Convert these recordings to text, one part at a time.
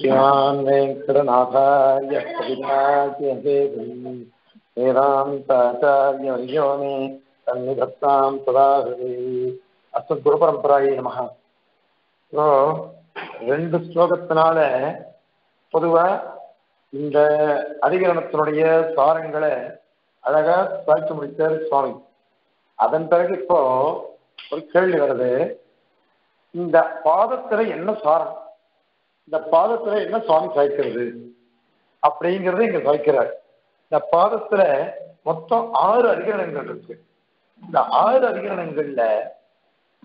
श्रीमान् वेङ्कटनाथार्य कवितार्यवेदम् वेदान्ताचार्यवर्यो मे सन्निधत्तां सदा हृदि அஸ்மத் குரு பரம்பராயே நமக ஸோ ரெண்டு ஸ்லோகத்தினால பொதுவா இந்த அதிகரணத்தினுடைய சாரங்களை அழகா சாய்ச்சி முடித்தார் சுவாமி அதன் பிறகு இப்போ ஒரு கேள்வி வருது இந்த பாதத்துல என்ன சாரம் இந்த பாதத்துல என்ன சுவாமி சாய்க்கிறது? அப்படிங்கறத இங்க சாய்க்கிறார். இந்த பாதத்துல மொத்தம் ஆறு அதிகரணங்கள் இருக்கு. இந்த ஆறு அதிகரணங்கள்ல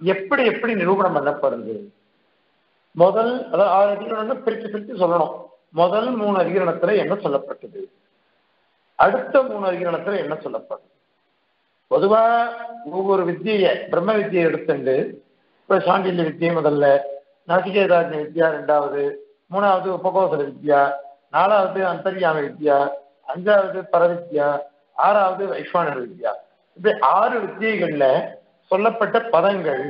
எப்படி எப்படி நிரூபணம் பண்ணப்படுது? முதல் அதாவது ஆறு அதிகரணம் பிரித்து பிரித்து சொல்லணும். முதல் மூணு அதிகரணத்துல என்ன சொல்லப்பட்டது? அடுத்த மூணு அதிகரணத்துல என்ன சொல்லப்படுது பொதுவா ஒவ்வொரு வித்தியை பிரம்ம வித்தியை எடுத்துட்டு இப்ப சாண்டில்ய வித்தியை முதல்ல நசிகேதாஜ்ய வித்யா ரெண்டாவது மூணாவது உபகோசல வித்யா நாலாவது அந்தர்யாம வித்யா அஞ்சாவது பரவித்யா ஆறாவது வைஸ்வானர் வித்யா. இப்படி ஆறு வித்தியைகள்ல சொல்லப்பட்ட பதங்கள்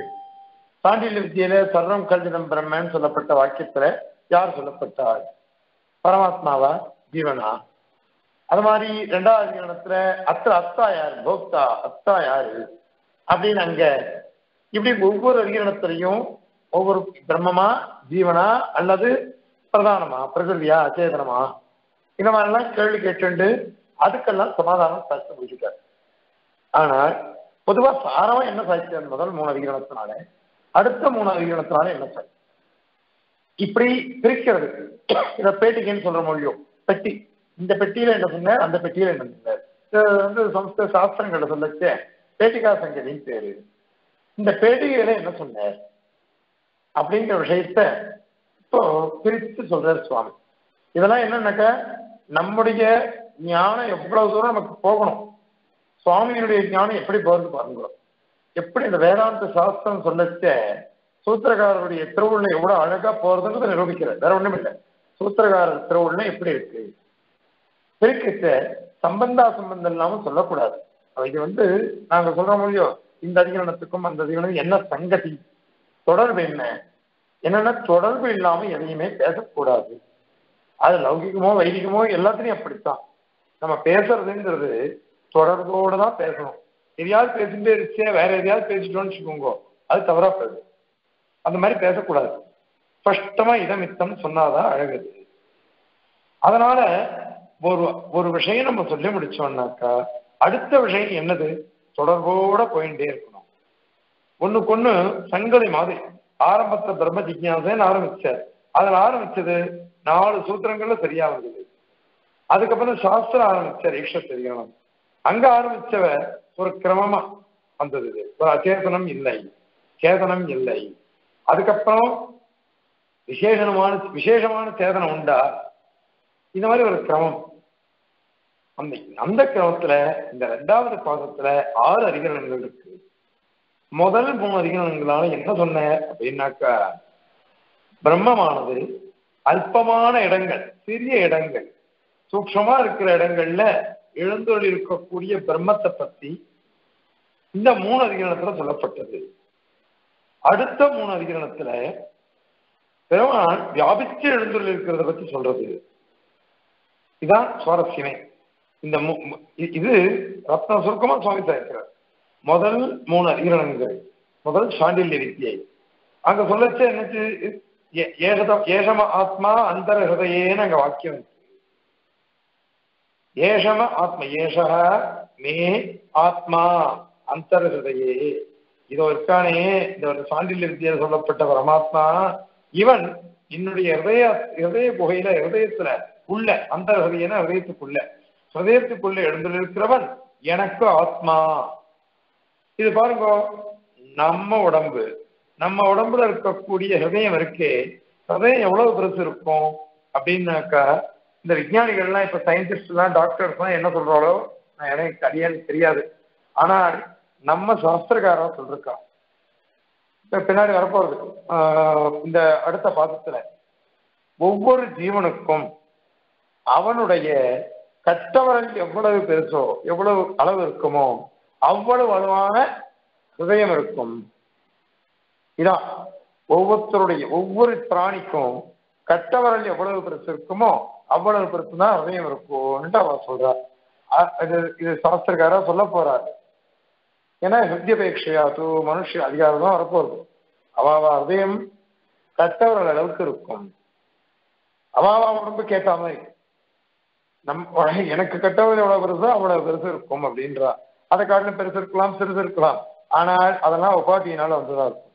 சாண்டில்ய வித்தியில சர்வம் கல்விதம் பிரம்மன் சொல்லப்பட்ட வாக்கியத்துல யார் சொல்லப்பட்டார்? பரமாத்மாவா? ஜீவனா? அது மாதிரி ரெண்டாவது கணத்துல அத்த அத்தா யார்? போக்தா அத்தா யாரு? அப்படின்னு அங்க இப்படி ஒவ்வொரு அதிகரணத்திலையும் ஒவ்வொரு பிரம்மமா ஜீவனா அல்லது பிரதானமா பிரகிருதியா அச்சேதனமா இந்த மாதிரிலாம் கேள்வி கேட்டு அதுக்கெல்லாம் சமாதானம் சாட்சி முடிச்சுட்டார். ஆனால் பொதுவா சாரமா என்ன சாட்சியம் முதல் மூணு அதிகரணத்தினால அடுத்த மூணு அதிகரணத்தினால என்ன சாட்சி இப்படி பிரிக்கிறது இத பேட்டிகைன்னு சொல்ற மொழியோ பெட்டி. இந்த பெட்டியில என்ன சொன்னார்? அந்த பெட்டியில என்ன சொன்னார்? வந்து சமஸ்கிருத சாஸ்திரங்களை சொல்லச்சே பேட்டிகா சங்கதின்னு பேரு. இந்த பேட்டிகையில என்ன சொன்னார்? அப்படிங்கிற விஷயத்த இப்போ பிரித்து சொல்றாரு சுவாமி. இதெல்லாம் என்னன்னாக்கா நம்முடைய ஞானம் எவ்வளவு தூரம் நமக்கு போகணும் சுவாமியினுடைய ஞானம் எப்படி போறது பாருங்க. எப்படி இந்த வேதாந்த சாஸ்திரம் சொல்லச்ச சூத்திரகாரருடைய திருவுள்ள எவ்வளவு அழகா போறதுங்கிறத நிரூபிக்கிறார். வேற ஒண்ணும் இல்லை. சூத்திரகாரர் திருவுள்ள எப்படி இருக்கு? பிரிக்கிட்ட சம்பந்தா சம்பந்தம் இல்லாம சொல்லக்கூடாது. இது வந்து நாங்க சொல்ற முடியும் இந்த அதிகரணத்துக்கும் அந்த அதிகரணம் என்ன சங்கதி? தொடர்பு என்ன? என்னன்னா தொடர்பு இல்லாம எதையுமே பேசக்கூடாது. அது லௌகிகமோ வைதிகமோ எல்லாத்துலயும் அப்படித்தான். நம்ம பேசுறதுங்கிறது தொடர்போடு தான் பேசணும். எதையாவது பேசிட்டே இருச்சே வேற எதையாவது பேசிட்டோம்னு வச்சுக்கோங்க அது தவறா போகுது அந்த மாதிரி பேசக்கூடாது. ஸ்பஷ்டமா இதமித்தம் சொன்னாதான் அழகுது அதனால ஒரு ஒரு விஷயம் நம்ம சொல்லி முடிச்சோம்னாக்கா அடுத்த விஷயம் என்னது? தொடர்போட போயிட்டே இருக்கணும். ஒண்ணுக்கு ஒண்ணு சங்கதி மாதிரி. ஆரம்பத்துல பிரம்ம ஜிக்யாசன் ஆரம்பிச்சார். அதில் ஆரம்பிச்சது நாலு சூத்திரங்கள்ல சரியா வந்தது அதுக்கப்புறம் சாஸ்திரம் ஆரம்பிச்சார் ஈஷ தெரியும் அங்க ஆரம்பிச்சவ ஒரு கிரமமா வந்தது ஒரு அச்சேதனம் இல்லை. சேதனம் இல்லை. அதுக்கப்புறம் விசேஷமான விசேஷமான சேதனம் உண்டா? இந்த மாதிரி ஒரு கிரமம். அந்த அந்த கிரமத்துல இந்த ரெண்டாவது பாதத்துல ஆறு அதிகரணங்கள் இருக்கு. முதல் மூணு அதிகாரங்களால என்ன சொன்ன? அப்படின்னாக்கா பிரம்மமானது அல்பமான இடங்கள் சிறிய இடங்கள் சூக்ஷமா இருக்கிற இடங்கள்ல எழுந்தொழி இருக்கக்கூடிய பிரம்மத்தை பத்தி இந்த மூணு அதிகரணத்துல சொல்லப்பட்டது. அடுத்த மூணு அதிகரணத்துல பெருமான் வியாபித்து எழுந்தொழி இருக்கிறத பத்தி சொல்றது. இதான் சுவாரஸ்யமே. இந்த இது ரத்ன சுருக்கமா சுவாமி சாய்க்கிறார் முதல் மூணு அதிகரணங்கள். முதல் சாண்டில்ய வித்தியை அங்க சொல்லச்ச என்னச்சு ஏகதம் ஏஷம ஆத்மா அந்தர ஹிருதயேன்னு அங்க வாக்கியம். ஏஷம ஆத்ம ஏஷ மே ஆத்மா அந்தர ஹிருதயே. இதோ இருக்கானே இந்த ஒரு சாண்டில்ய வித்தியில் சொல்லப்பட்ட பரமாத்மா இவன் என்னுடைய ஹிருதய ஹிருதய புகையில ஹிருதயத்துல உள்ள அந்த ஹிருதயன ஹிருதயத்துக்குள்ள. ஹிருதயத்துக்குள்ள எழுந்திருக்கிறவன் எனக்கு ஆத்மா. இது பாருங்க நம்ம உடம்பு நம்ம உடம்புல இருக்கக்கூடிய ஹிருதயம் இருக்கே ஹிருதயம் எவ்வளவு பெருசு இருக்கும் அப்படின்னாக்கா இந்த விஞ்ஞானிகள்லாம் இப்ப சயின்டிஸ்ட் எல்லாம் டாக்டர்ஸ் எல்லாம் என்ன சொல்றாலோ நான் எனக்கு அடியான்னு தெரியாது. ஆனால் நம்ம சாஸ்திரக்காரன் சொல்லிருக்கான். இப்போ பின்னாடி வரப்போறது. இந்த அடுத்த பாதத்துல ஒவ்வொரு ஜீவனுக்கும் அவனுடைய கட்டவரல் எவ்வளவு பெருசோ எவ்வளவு அளவு இருக்குமோ அவ்வளவு வலுவான ஹிருதயம் இருக்கும். இதான் ஒவ்வொருத்தருடைய ஒவ்வொரு பிராணிக்கும் கட்டவரல் எவ்வளவு பெருசு இருக்குமோ அவ்வளவு பெருசு தான் ஹிருதயம் இருக்கும்னுட்டு அவர் சொல்றார். இது இது சாஸ்திரக்காரா சொல்ல போறார். ஏன்னா ஹிருத்தியபேட்சையா தூ மனுஷ அதிகாரம் தான் வரப்போகுது. அவாவா ஹதயம் கட்டவரல் அளவுக்கு இருக்கும். அவாவா உடம்பு கேட்ட மாதிரி நம் எனக்கு கட்டவரல் எவ்வளவு பெருசோ அவ்வளவு பெருசு இருக்கும் அப்படின்றா அதை காட்டிலும் பெருசு இருக்கலாம் சிறுசு இருக்கலாம். ஆனால் அதெல்லாம் உபாதியினால வந்ததா இருக்கும்.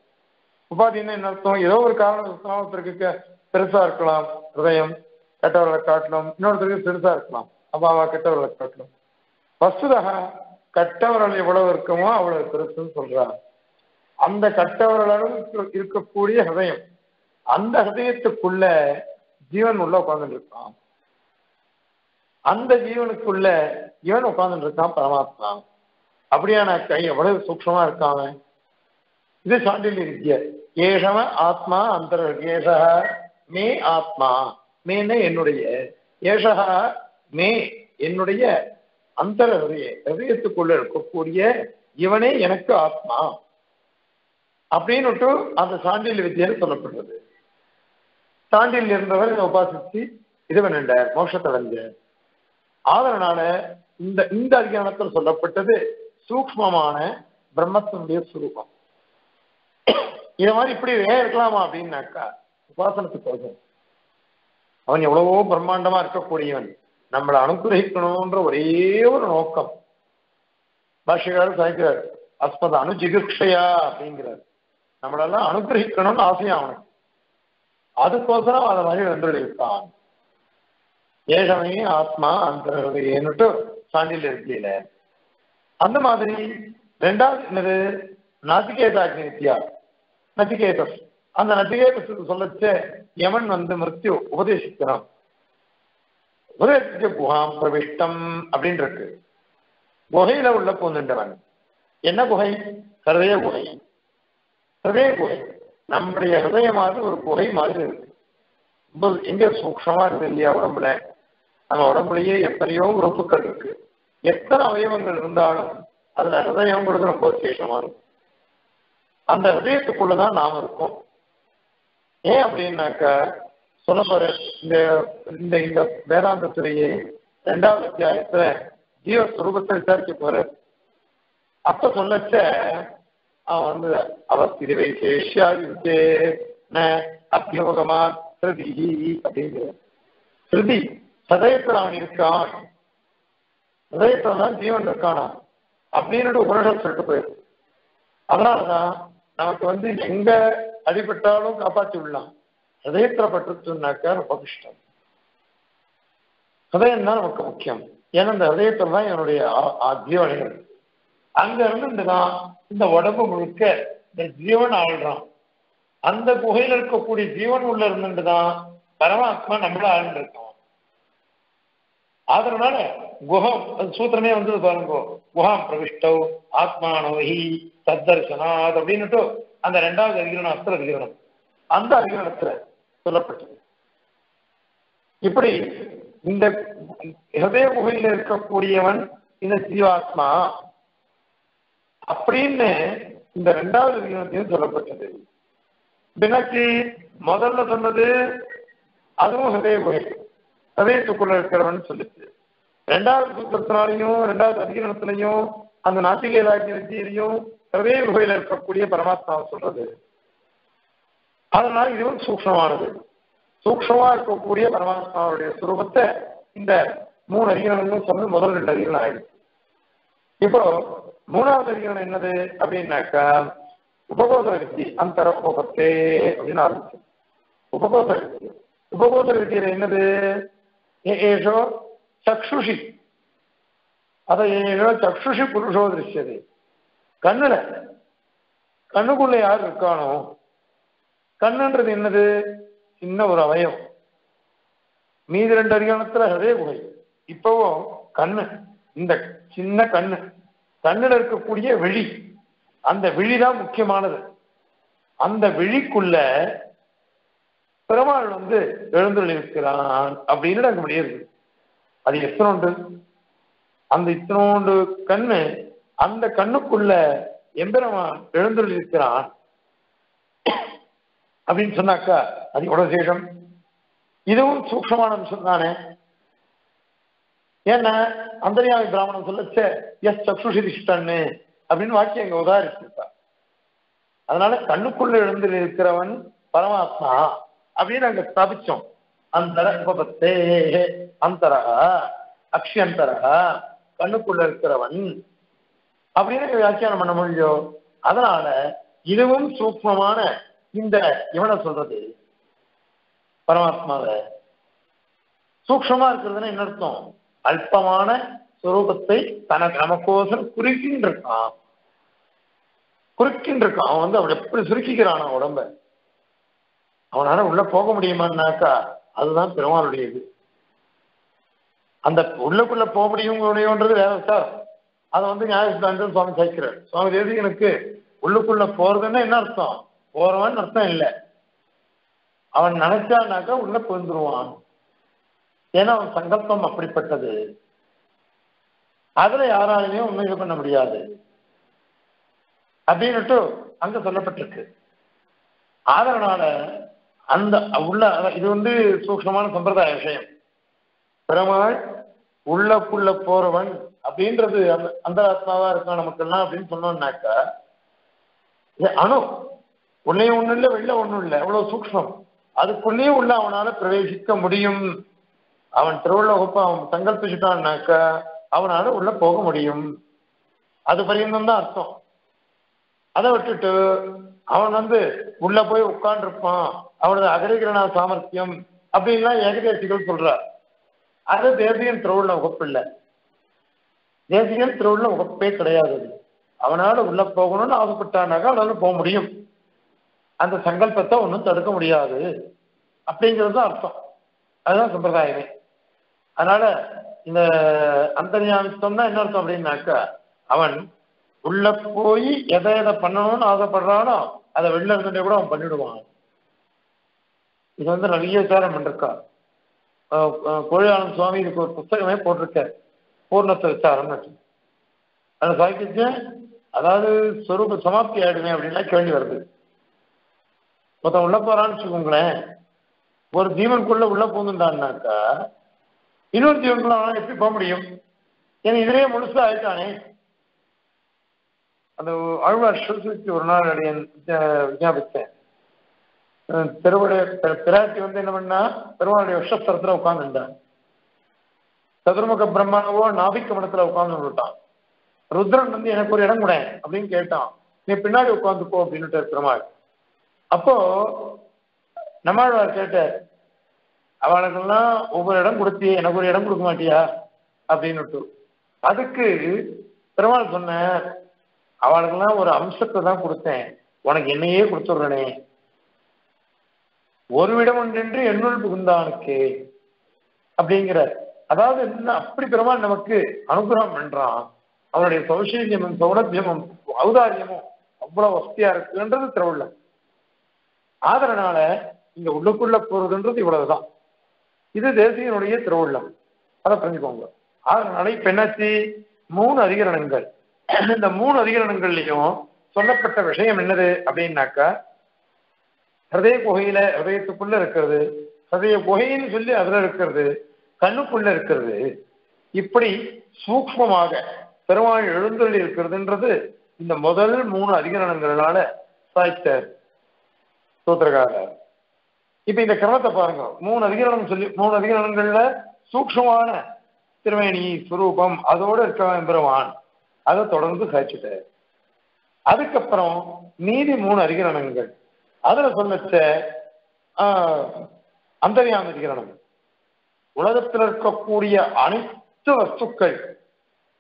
உபாதின்னா என்ன அர்த்தம்? ஏதோ ஒரு காரணம் ஒருத்தருக்கு பெருசா இருக்கலாம். ஹிருதயம் கெட்டவர்களை காட்டணும் இன்னொருத்தருக்கு பெருசா இருக்கலாம். அப்பாவா கெட்டவர்களை காட்டணும் வஸ்துதக கட்டவர்கள் எவ்வளவு இருக்குமோ அவ்வளவு பெருசுன்னு சொல்றாரு. அந்த கட்டவர்களும் இருக்கக்கூடிய ஹதயம் அந்த ஹதயத்துக்குள்ள ஜீவன் உள்ள உட்கார்ந்துட்டு இருக்கான் அந்த ஜீவனுக்குள்ள இவன் உட்கார்ந்துட்டு இருக்கான் பரமாத்மா. அப்படியான கை எவ்வளவு சூக்ஷமா இருக்கான் அவன். இது சாண்டில்ய வித்யா ஏஷவ ஆத்மா அந்தர ஏஷா மே ஆத்மா. மேன என்னுடைய. ஏஷா மே என்னுடைய அந்தர ஹிருதய இருக்கக்கூடிய இவனே எனக்கு ஆத்மா. அப்படின்னுட்டு அந்த சாண்டில் வித்தியன்னு சொல்லப்படுறது சாண்டில் இருந்தவர் இதை உபாசிச்சு இது பண்ணிட்டார் மோட்சத்தை அடைஞ்சார். ஆதரனால இந்த இந்த அதிகாரத்தில் சொல்லப்பட்டது சூக்ஷ்மமான பிரம்மத்தினுடைய சுரூபம். இது மாதிரி இப்படி வே இருக்கலாமா அப்படின்னாக்கா உபாசனத்துக்கு வருது அவன் எவ்வளவோ பிரம்மாண்டமா இருக்கக்கூடியவன். நம்மளை அனுகிரகிக்கணும்ன்ற ஒரே ஒரு நோக்கம். பாஷகாரர் சாய்க்கிறார் அஸ்மத அனுஜிகிருஷையா அப்படிங்கிறார். நம்மளெல்லாம் அனுகிரகிக்கணும்னு ஆசையா அவனுக்கு. அதுக்கோசரம் அதை மாதிரி வென்றெடுத்தான் ஏகமே ஆத்மா அந்த ஏன்னுட்டு சாண்டில் இருக்கையில அந்த மாதிரி ரெண்டாவது என்னது? நச்சிகேதாக்னி வித்யா நச்சிகேதஸ் அந்த நச்சிகேதஸுக்கு சொல்லச்ச யமன் வந்து மிருத்யு உபதேசிக்கிறான். உபதேசிக்க குஹாம் பிரவிஷ்டம் அப்படின்னு இருக்கு குகையில உள்ள பூந்துண்டவன். என்ன குகை? ஹிருதய குகை. ஹிருதய குகை. நம்முடைய ஹிருதயமாவது ஒரு குகை மாதிரி இருக்கு. ரொம்ப எங்க சூக்ஷமா இருக்கு இல்லையா உடம்புல? நம்ம உடம்புலயே எத்தனையோ உறுப்புகள் இருக்கு. எத்தனை அவயவங்கள் இருந்தாலும் அதுல ஹிருதயங்கிறது ரொம்ப விசேஷமா இருக்கும். அந்த ஹிருதயத்துக்குள்ளதான் நாம இருக்கோம். ஏன் அப்படின்னாக்கா சொல்ல போற இந்த இந்த இந்த வேதாந்தத்திலேயே ரெண்டாவது அத்தியாயத்துல ஜீவ சுரூபத்தை விசாரிக்க போற அப்ப சொல்லச்ச அவன் வந்து அவஸ்திதி வைசேஷியாதித்தே அத்தியோகமா திருதி ஸ்ருதி அப்படிங்கிற. ஸ்ருதி சதயத்தில் அவன் இருக்கான். ஹதயத்துல தான் ஜீவன் இருக்கானா? அப்படின்னு உபனிஷம் சொல்லிட்டு போயிடும் அதனாலதான் நமக்கு வந்து எங்க அடிபட்டாலும் காப்பாற்றி விடலாம். ஹதயத்துல பட்டுச்சுன்னாக்கா ரொம்ப கஷ்டம். ஹதயம் தான் நமக்கு முக்கியம். ஏன்னா இந்த ஹதயத்துல தான் என்னுடைய ஆ- ஜீவனைகள். அங்க இருந்துதான் இந்த உடம்பு முழுக்க இந்த ஜீவன் ஆள்றான். அந்த குகையில இருக்கக்கூடிய ஜீவன் உள்ள இருந்துதான் பரமாத்மா நம்மள ஆழ்ந்து அதனால குஹம் அது சூத்திரமே வந்தது பாருங்க. குஹாம் பிரவிஷ்டோ ஆத்மானோஹி சத்தர்சனாத் அப்படின்னுட்டு அந்த ரெண்டாவது அதிகரணம் அஸ்திர அதிகரணம். அந்த அதிகரணத்துல சொல்லப்பட்டது. இப்படி இந்த ஹதய குகையில இருக்கக்கூடியவன் இந்த ஜீவாத்மா அப்படின்னு இந்த ரெண்டாவது அதிகரணத்தையும் சொல்லப்பட்டது. பினக்கு முதல்ல சொன்னது அதுவும் ஹதய குகை. ஹதயத்துக்குள்ள இருக்கிறவன் சொல்லுச்சு. ரெண்டாவது சூத்திரத்தினாலையும் ரெண்டாவது அதிகரணத்திலையும் அந்த நாட்டிக ராஜ்யத்திலையும் சதய குகையில இருக்கக்கூடிய பரமாத்மாவை சொல்றது. அதனால இதுவும் சூக்ஷமானது. சூக்ஷமா இருக்கக்கூடிய பரமாத்மாவுடைய சுரூபத்தை இந்த மூணு அதிகரணங்களும் சொன்ன முதல் ரெண்டு அதிகரணம் ஆயிடுச்சு. இப்போ மூணாவது அதிகரணம் என்னது? அப்படின்னாக்கா உபகோதர வித்தி அந்தர உபகத்தே அப்படின்னு ஆரம்பிச்சு. உபகோதர வித்தி. உபகோதர வித்தியில என்னது? ஏ- ஏஷோ சக்ஷுஷி அத ஏஷோ சக்ஷுஷி புருஷோ திருஷ்யது கண்ணுல கண்ணுக்குள்ள யார் இருக்கானோ கண்ணுன்றது என்னது சின்ன ஒரு அவயம் மீதி ரெண்டு அதிகாரத்துல ஹதய குகை இப்பவும் கண்ணு இந்த சின்ன கண்ணு கண்ணுல இருக்கக்கூடிய விழி அந்த விழிதான் முக்கியமானது அந்த விழிக்குள்ள பெருமாள் வந்து எழுந்துள்ள இருக்கிறான் அப்படின்னு அங்க முடியாது அது எத்தனோண்டு அந்த இத்தனோண்டு கண்ணு அந்த கண்ணுக்குள்ள எம்பெருமான் எழுந்துள்ள இருக்கிறான் அப்படின்னு சொன்னாக்கா அது எவ்வளவு சேஷம் இதுவும் சூக்ஷமான அம்சம் தானே ஏன்னா அந்தரியாமி பிராமணன் சொல்லச்ச எஸ் சக்ஷுஷி திஷ்டன்னு அப்படின்னு வாக்கியம் இங்க உதாரிச்சிருக்கா. அதனால கண்ணுக்குள்ள எழுந்து இருக்கிறவன் பரமாத்மா. அப்படின்னு அங்க ஸ்தாபிச்சோம் அந்தர உபபத்தே அந்தரா அக்ஷந்தரா கண்ணுக்குள்ள இருக்கிறவன். அப்படின்னு வியாக்கியானம் பண்ண முடியும். அதனால இதுவும் சூக்மமான இந்த இவனை சொல்றது. பரமாத்மாவை. சூக்ஷமா இருக்கிறதுன்னா என்ன அர்த்தம்? அல்பமான சுரூபத்தை தனக்கு நமக்கோசம் குறிக்கின்றிருக்கான். குறிக்கின்றிருக்கான். அவன் வந்து அவன் எப்படி சுருக்கிக்கிறான் அவன் உடம்ப? அவனால உள்ள போக முடியுமான்னாக்கா அதுதான் பெருமாளுடைய இது. அந்த உள்ளக்குள்ள போக முடியும் முடியும்ன்றது வேற சார். அதை வந்து ஞாயிற்று சுவாமி சேர்க்கிறார் சுவாமி எனக்கு உள்ளுக்குள்ள போறதுன்னா என்ன அர்த்தம்? போறவன் அர்த்தம் இல்லை. அவன் நினைச்சானாக்கா உள்ள புரிந்துருவான் ஏன்னா அவன் சங்கல்பம் அப்படிப்பட்டது. அதுல யாராலையும் ஒன்றும் இது பண்ண முடியாது. அப்படின்னுட்டு அங்க சொல்லப்பட்டிருக்கு. அதனால அந்த உள்ள இது வந்து சூக்ஷமான சம்பிரதாய விஷயம். பெருமாள் உள்ளக்குள்ள போறவன் அப்படின்றது அந்த அந்த ஆத்மாவா இருக்கான் நமக்கெல்லாம் அப்படின்னு சொன்னோம்னாக்கா அணு. உள்ளே ஒண்ணும் இல்லை வெளில ஒண்ணும் இல்லை. அவ்வளவு சூக்ஷ்மம் அதுக்குள்ளேயும் உள்ள அவனால பிரவேசிக்க முடியும். அவன் திருவுள்ள அவன் சங்கல்பிச்சுட்டான்னாக்கா அவனால உள்ள போக முடியும். அது பரியந்தம் தான் அர்த்தம். அதை விட்டுட்டு அவன் வந்து உள்ள போய் உட்கார்ந்துருப்பான். அவனது அகரகிரண சாமர்த்தியம் அப்படின்லாம் ஏகதேசிகள் சொல்றார். அது தேசியன் திருவுள்ள வகுப்பு இல்லை. தேசியன் திருவுள்ள வகுப்பே கிடையாது அவனால உள்ள போகணும்னு ஆசைப்பட்டானாக்கா அவனால போக முடியும். அந்த சங்கல்பத்தை ஒன்றும் தடுக்க முடியாது. அப்படிங்கிறது தான் அர்த்தம். அதுதான் சம்பிரதாயமே. அதனால இந்த அந்தர்யாமித்தம்னா என்ன அர்த்தம் அப்படின்னாக்கா அவன் உள்ள போய் எதை எதை பண்ணணும்னு ஆசைப்படுறானோ அதை வெளில இருந்துட்டே கூட அவன் பண்ணிடுவான். இது வந்து நிறைய விசாரம் பண்ணிருக்கா கோழியானந்த சுவாமி இதுக்கு ஒரு புத்தகமே போட்டிருக்கார். பூர்ணத்தை விசாரம்னு அதை சாகித்ய அதாவது சொரூப சமாப்தி ஆயிடுமே அப்படின்னா கேள்வி வருது. மொத்தம் உள்ள போறான்னு வச்சுக்கோங்களேன். ஒரு ஜீவனுக்குள்ள உள்ள போகுதுண்டான்னாக்கா இன்னொரு ஜீவனுக்குள்ள அவனால எப்படி போக முடியும்? ஏன்னா இதுலயே முழுசா ஆயிட்டானே. அந்த அழுவா சுருசுக்கு ஒரு நாள் அடைய விஞ்ஞாபித்தேன் திருவுடைய பிராட்டி வந்து என்ன பண்ணா பெருமாளுடைய விஷஸ்தரத்துல உட்கார்ந்துட்டான் சதுர்முக பிரம்மாவோ நாபிக்க மடத்துல உட்கார்ந்து விட்டான் ருத்ரன் வந்து எனக்கு ஒரு இடம் கூட அப்படின்னு கேட்டான். நீ பின்னாடி உட்காந்துக்கோ அப்படின்னுட்டு பெருமாள். அப்போ நம்மாழ்வார் கேட்டார் அவளுக்கெல்லாம் ஒவ்வொரு இடம் கொடுத்தி எனக்கு ஒரு இடம் கொடுக்க மாட்டியா? அப்படின்னுட்டு. அதுக்கு பெருமாள் சொன்ன அவளுக்கெல்லாம் ஒரு அம்சத்தை தான் கொடுத்தேன். உனக்கு என்னையே கொடுத்துடுறனே. ஒருவிடம் ஒன்றின்றி என்னுள் புகுந்தானுக்கே அப்படிங்கிற அதாவது என்ன அப்படி பெருமான் நமக்கு அனுகிரகம் பண்றான் அவனுடைய சௌசீல்யமும் சௌலபியமும் ஔதாரியமும் அவ்வளவு வசதியா இருக்குன்றது திருவிழா ஆதரனால இங்க உள்ளுக்குள்ள போறதுன்றது இவ்வளவுதான். இது தேசியனுடைய திருவுள்ளம். அதை புரிஞ்சுக்கோங்க. அதனால இப்ப என்னாச்சு? மூணு அதிகரணங்கள். இந்த மூணு அதிகரணங்கள்லயும் சொல்லப்பட்ட விஷயம் என்னது அப்படின்னாக்கா ஹிருதய குகையில ஹிருதயத்துக்குள்ள இருக்கிறது. ஹிருதய குகைன்னு சொல்லி அதுல இருக்கிறது. கண்ணுக்குள்ள இருக்கிறது. இப்படி சூக்மமாக பெருமாள் எழுந்தொள்ளி இருக்கிறதுன்றது இந்த முதல் மூணு அதிகரணங்களால சாய்த்தார் சூத்திரகாரர் இப்ப இந்த கிரமத்தை பாருங்க. மூணு அதிகரணம் சொல்லி மூணு அதிகரணங்கள்ல சூக்ஷமான திருவேணி சுரூபம் அதோட இருக்க பெருமான். அதை தொடர்ந்து சாய்ச்சிட்டார். அதுக்கப்புறம் மீதி மூணு அதிகரணங்கள். அதுல சொல்லச்ச அந்தரியாமதிகரணம் உலகத்தில் இருக்கக்கூடிய அனைத்து வஸ்துக்கள்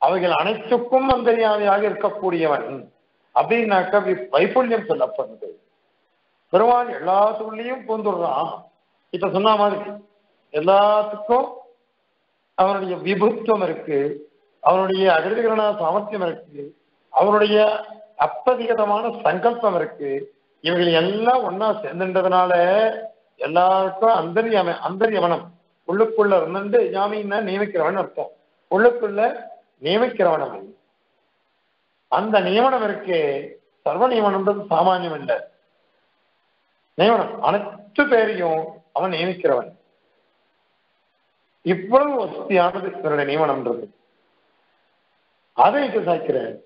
அவைகள் அனைத்துக்கும் அந்தரியாமையாக இருக்கக்கூடியவன். அப்படின்னாக்க வைஃபல்யம் சொல்லப்படுது. பெருமான் எல்லாத்துக்குள்ளேயும் பூந்துடுறான் இப்ப சொன்ன மாதிரி எல்லாத்துக்கும் அவனுடைய விபுத்துவம் இருக்கு அவனுடைய அகிருதிகரண சாமர்த்தியம் இருக்கு அவனுடைய அப்பதிகதமான சங்கல்பம் இருக்கு இவைகள் எல்லாம் ஒன்னா சேர்ந்துன்றதுனால எல்லாருக்கும் அந்தரியம அந்தரியவனம். உள்ளுக்குள்ள இருந்து ஜாமீன்னா நியமிக்கிறவன் அர்த்தம். உள்ளுக்குள்ள நியமிக்கிறவனவன் அந்த நியமனம் இருக்கு சர்வ நியமனம்ன்றது சாமானியம் இல்லை. நியமனம். அனைத்து பேரையும் அவன் நியமிக்கிறவன். இவ்வளவு வசதியானது இவருடைய நியமனம்ன்றது. அதை சாய்க்கிறேன்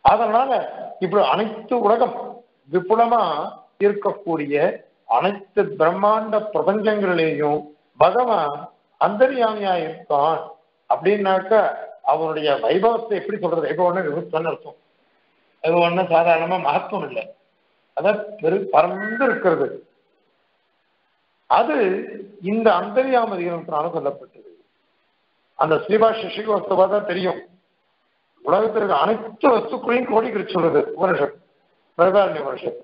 அதனால இப்படி அனைத்து உலகம் விபுலமா இருக்கக்கூடிய அனைத்து பிரம்மாண்ட பிரபஞ்சங்களிலேயும் பகவான் அந்தர்யாமியா இருக்கான் அப்படின்னாக்க அவனுடைய வைபவத்தை எப்படி சொல்றது? இப்போ ஒண்ணு அர்த்தம். அது சாதாரணமா மகத்துவம் இல்லை. அதான் பெரு பறந்து இருக்கிறது. அது இந்த அந்தர்யாம சொல்லப்பட்டது. அந்த ஸ்ரீபா ஸ்ரீவஸ்து தான் தெரியும். உலகத்திற்கு அனைத்து வஸ்துக்களையும் கோடிக்கிட்டு சொல்றது வருஷம் பிரதாரண்ய வருஷம்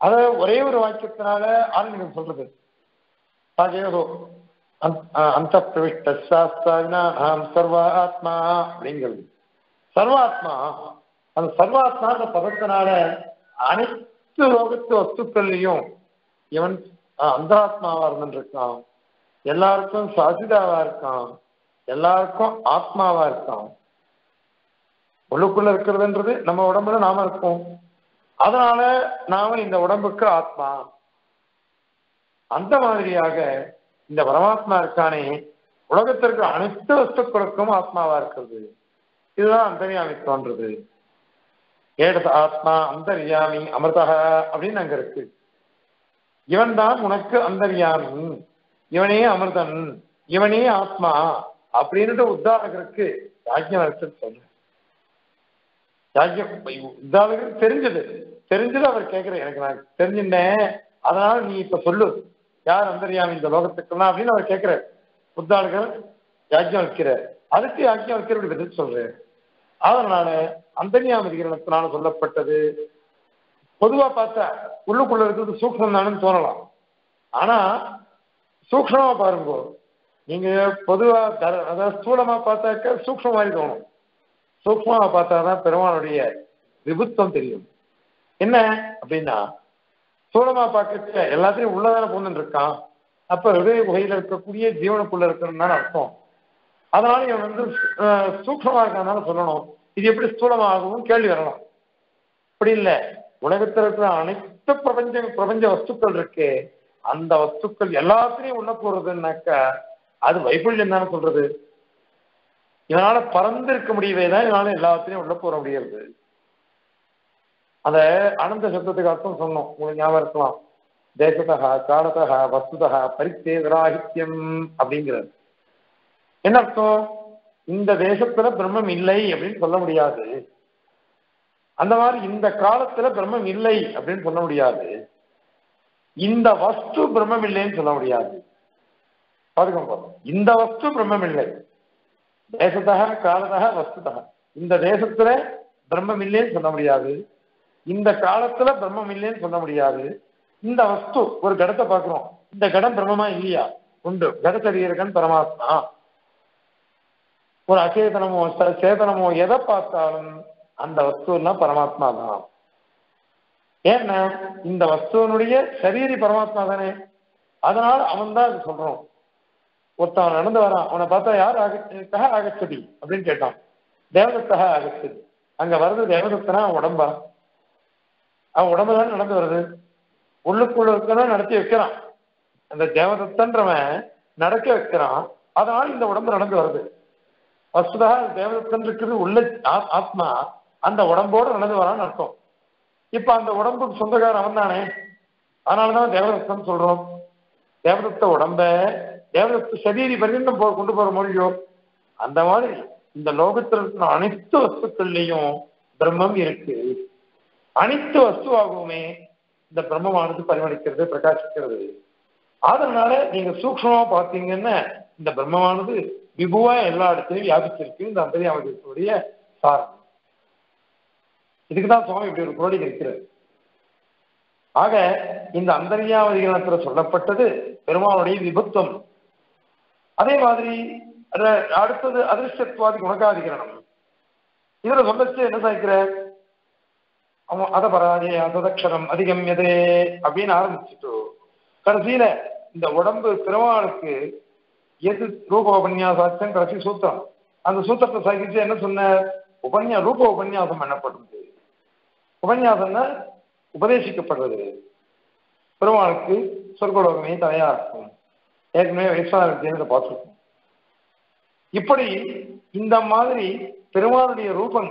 அத ஒரே ஒரு வாக்கியத்தினால ஆரம்பிக்க சொல்றது. அதேதோ அந்த பிரவிஷ்ட சாஸ்திரா நாம் சர்வ ஆத்மா அப்படிங்கிறது. சர்வாத்மா அந்த சர்வாத்மா அந்த பதத்தினால அனைத்து லோகத்து வஸ்துக்கள்லையும் இவன் அந்தராத்மாவா இருந்துருக்கான் எல்லாருக்கும் சாசிதாவா இருக்கான். எல்லாருக்கும் ஆத்மாவா இருக்கான். உள்ளுக்குள்ள இருக்கிறதுன்றது நம்ம உடம்புல நாம இருப்போம். அதனால நாம இந்த உடம்புக்கு ஆத்மா. அந்த மாதிரியாக இந்த பரமாத்மா இருக்கானே உலகத்திற்கு அனைத்து வஸ்துக்களுக்கும் ஆத்மாவா இருக்கிறது. இதுதான் அந்தர்யாமித்துவன்றது. ஏடத ஆத்மா அந்தர்யாமி அமிர்தா அப்படின்னு அங்க இருக்கு. இவன் தான் உனக்கு அந்தர்யாமி. இவனே அமிர்தன். இவனே ஆத்மா அப்படின்ட்டு உத்தாரகருக்கு யாஜ்யம் சொல்றேன் இதாவது தெரிஞ்சது. தெரிஞ்சது அவர் கேட்கிற எனக்கு நான் தெரிஞ்சிருந்தேன். அதனால நீ இப்ப சொல்லு. யார் அந்தரியாமி இந்த லோகத்துக்குலாம் அப்படின்னு அவர் கேட்கிறார். புத்தாளுகள் யாஜ்யம் வைக்கிறார் அதுக்கு யாஜ்யம் வைக்கிற பதில் சொல்றேன். அதனால அந்தரியாமதிகரணத்தினால சொல்லப்பட்டது. பொதுவா பார்த்தா உள்ளுக்குள்ள இருக்கிறது சூக்ஷம் தானு தோணலாம். ஆனா சூக்ஷமா பாருங்க. நீங்க பொதுவா அதாவது ஸ்தூலமா பார்த்தாக்க சூக்ஷம் மாதிரி தோணும். சூக்ஷமா பார்த்தாதான் பெருமானுடைய விபுத்தம் தெரியும். என்ன அப்படின்னா சூழமா பார்க்க எல்லாத்தையும் உள்ளதான பூந்துட்டு இருக்கான். அப்ப ஹிருதய குகையில இருக்கக்கூடிய ஜீவனுக்குள்ள இருக்கணும்னு அர்த்தம். அதனால இவன் வந்து சூக்மமா இருக்கிறதுனால சொல்லணும். இது எப்படி ஸ்தூலமாகவும் கேள்வி வரலாம். அப்படி இல்லை. உலகத்தில் இருக்கிற அனைத்து பிரபஞ்ச பிரபஞ்ச வஸ்துக்கள் இருக்கு. அந்த வஸ்துக்கள் எல்லாத்திலையும் உள்ள போறதுன்னாக்கா அது வைபுல்யம் தானே சொல்றது. இதனால பறந்து இருக்க முடியவே தான் இதனால எல்லாத்திலையும் உள்ள போற முடியாது அந்த அனந்த சப்தத்துக்கு அர்த்தம் சொன்னோம். உங்களுக்கு ஞாபகம் இருக்கலாம். தேசத்தகா காலத்தகா வஸ்துதகா பரித்தேதராகித்யம் அப்படிங்கிறது. என்ன அர்த்தம்? இந்த தேசத்துல பிரம்மம் இல்லை அப்படின்னு சொல்ல முடியாது. அந்த மாதிரி இந்த காலத்துல பிரம்மம் இல்லை அப்படின்னு சொல்ல முடியாது. இந்த வஸ்து பிரம்மம் இல்லைன்னு சொல்ல முடியாது. பாருங்க. இந்த வஸ்து பிரம்மம் இல்லை. தேசத்தக காலத்தக வஸ்துதக இந்த தேசத்துல பிரம்மம் இல்லைன்னு சொல்ல முடியாது. இந்த காலத்துல பிரம்மம் இல்லைன்னு சொல்ல முடியாது. இந்த வஸ்து ஒரு கடத்தை பார்க்கிறோம். இந்த கடம் பிரம்மமா இல்லையா? உண்டு. கடத்தடியிருக்கன் பரமாத்மா. ஒரு அச்சேதனமோ சேதனமோ எதை பார்த்தாலும் அந்த வஸ்து எல்லாம் பரமாத்மா தான். ஏன்னா இந்த வஸ்துவனுடைய சரீரி பரமாத்மா தானே. அதனால அவன் தான் அது சொல்றோம். ஒருத்தன் நடந்து வரான் அவனை பார்த்தா யார் ஆக ஆகச்சதி அப்படின்னு கேட்டான். தேவதத்தக ஆகச்சதி அங்க வர்றது தேவதத்தனா அவன் உடம்பா? அவன் உடம்பு தானே நடந்து வருது? உள்ளுக்குள்ள இருக்கணும் நடத்தி வைக்கிறான். அந்த தேவதத்தன்றவன் நடக்க வைக்கிறான். அதனால இந்த உடம்பு நடந்து வருது. வசுதா தேவதத்தன் இருக்கிறது உள்ள ஆத்மா அந்த உடம்போடு நடந்து வரான்னு அர்த்தம். இப்ப அந்த உடம்புக்கு சொந்தக்காரன் அவன் தானே அதனாலதான் தேவதத்தன் சொல்றோம். தேவதத்த உடம்ப தேவதத்த சரீரி பரியந்தம் போ கொண்டு போற மொழியோ அந்த மாதிரி இந்த லோகத்தில் இருக்கிற அனைத்து வஸ்துக்கள்லையும் பிரம்மம் இருக்கு. அனைத்து வஸ்துவாகவுமே இந்த பிரம்மமானது பரிமளிக்கிறது பிரகாசிக்கிறது. அதனால நீங்க சூக்ஷமா பார்த்தீங்கன்னா இந்த பிரம்மமானது விபுவா எல்லா இடத்துலையும் வியாபிச்சிருக்கு இந்த அந்தரியாமத்தினுடைய சாரம். இதுக்குதான் சுவாமி இப்படி ஒரு குரோடி இருக்கிறது ஆக இந்த அந்தரியாமதிகரணத்துல சொல்லப்பட்டது பெருமானுடைய விபத்துவம். அதே மாதிரி அடுத்தது அதிர்ஷ்டத்துவாதி குணகாதிகரணம் இதுல சொல்லச்சு என்ன சாய்க்கிற? அவன் அத பராஜய அததக்ஷரம் அதிகம் எதே? அப்படின்னு ஆரம்பிச்சுட்டு கடைசியில இந்த உடம்பு பெருமாளுக்கு எது? ரூப உபன்யாசாச்சம் கடைசி சூத்திரம். அந்த சூத்திரத்தை சாகிச்சு என்ன சொன்ன? உபன்யா ரூப உபன்யாசம் பண்ணப்படுறது உபன்யாசம்னா உபதேசிக்கப்படுறது. பெருமாளுக்கு சொர்க்கலோகமே தலையா இருக்கும் ஏற்கனவே வயசான வித்தியத்தை பார்த்துருக்கோம். இப்படி இந்த மாதிரி பெருமாளுடைய ரூபம்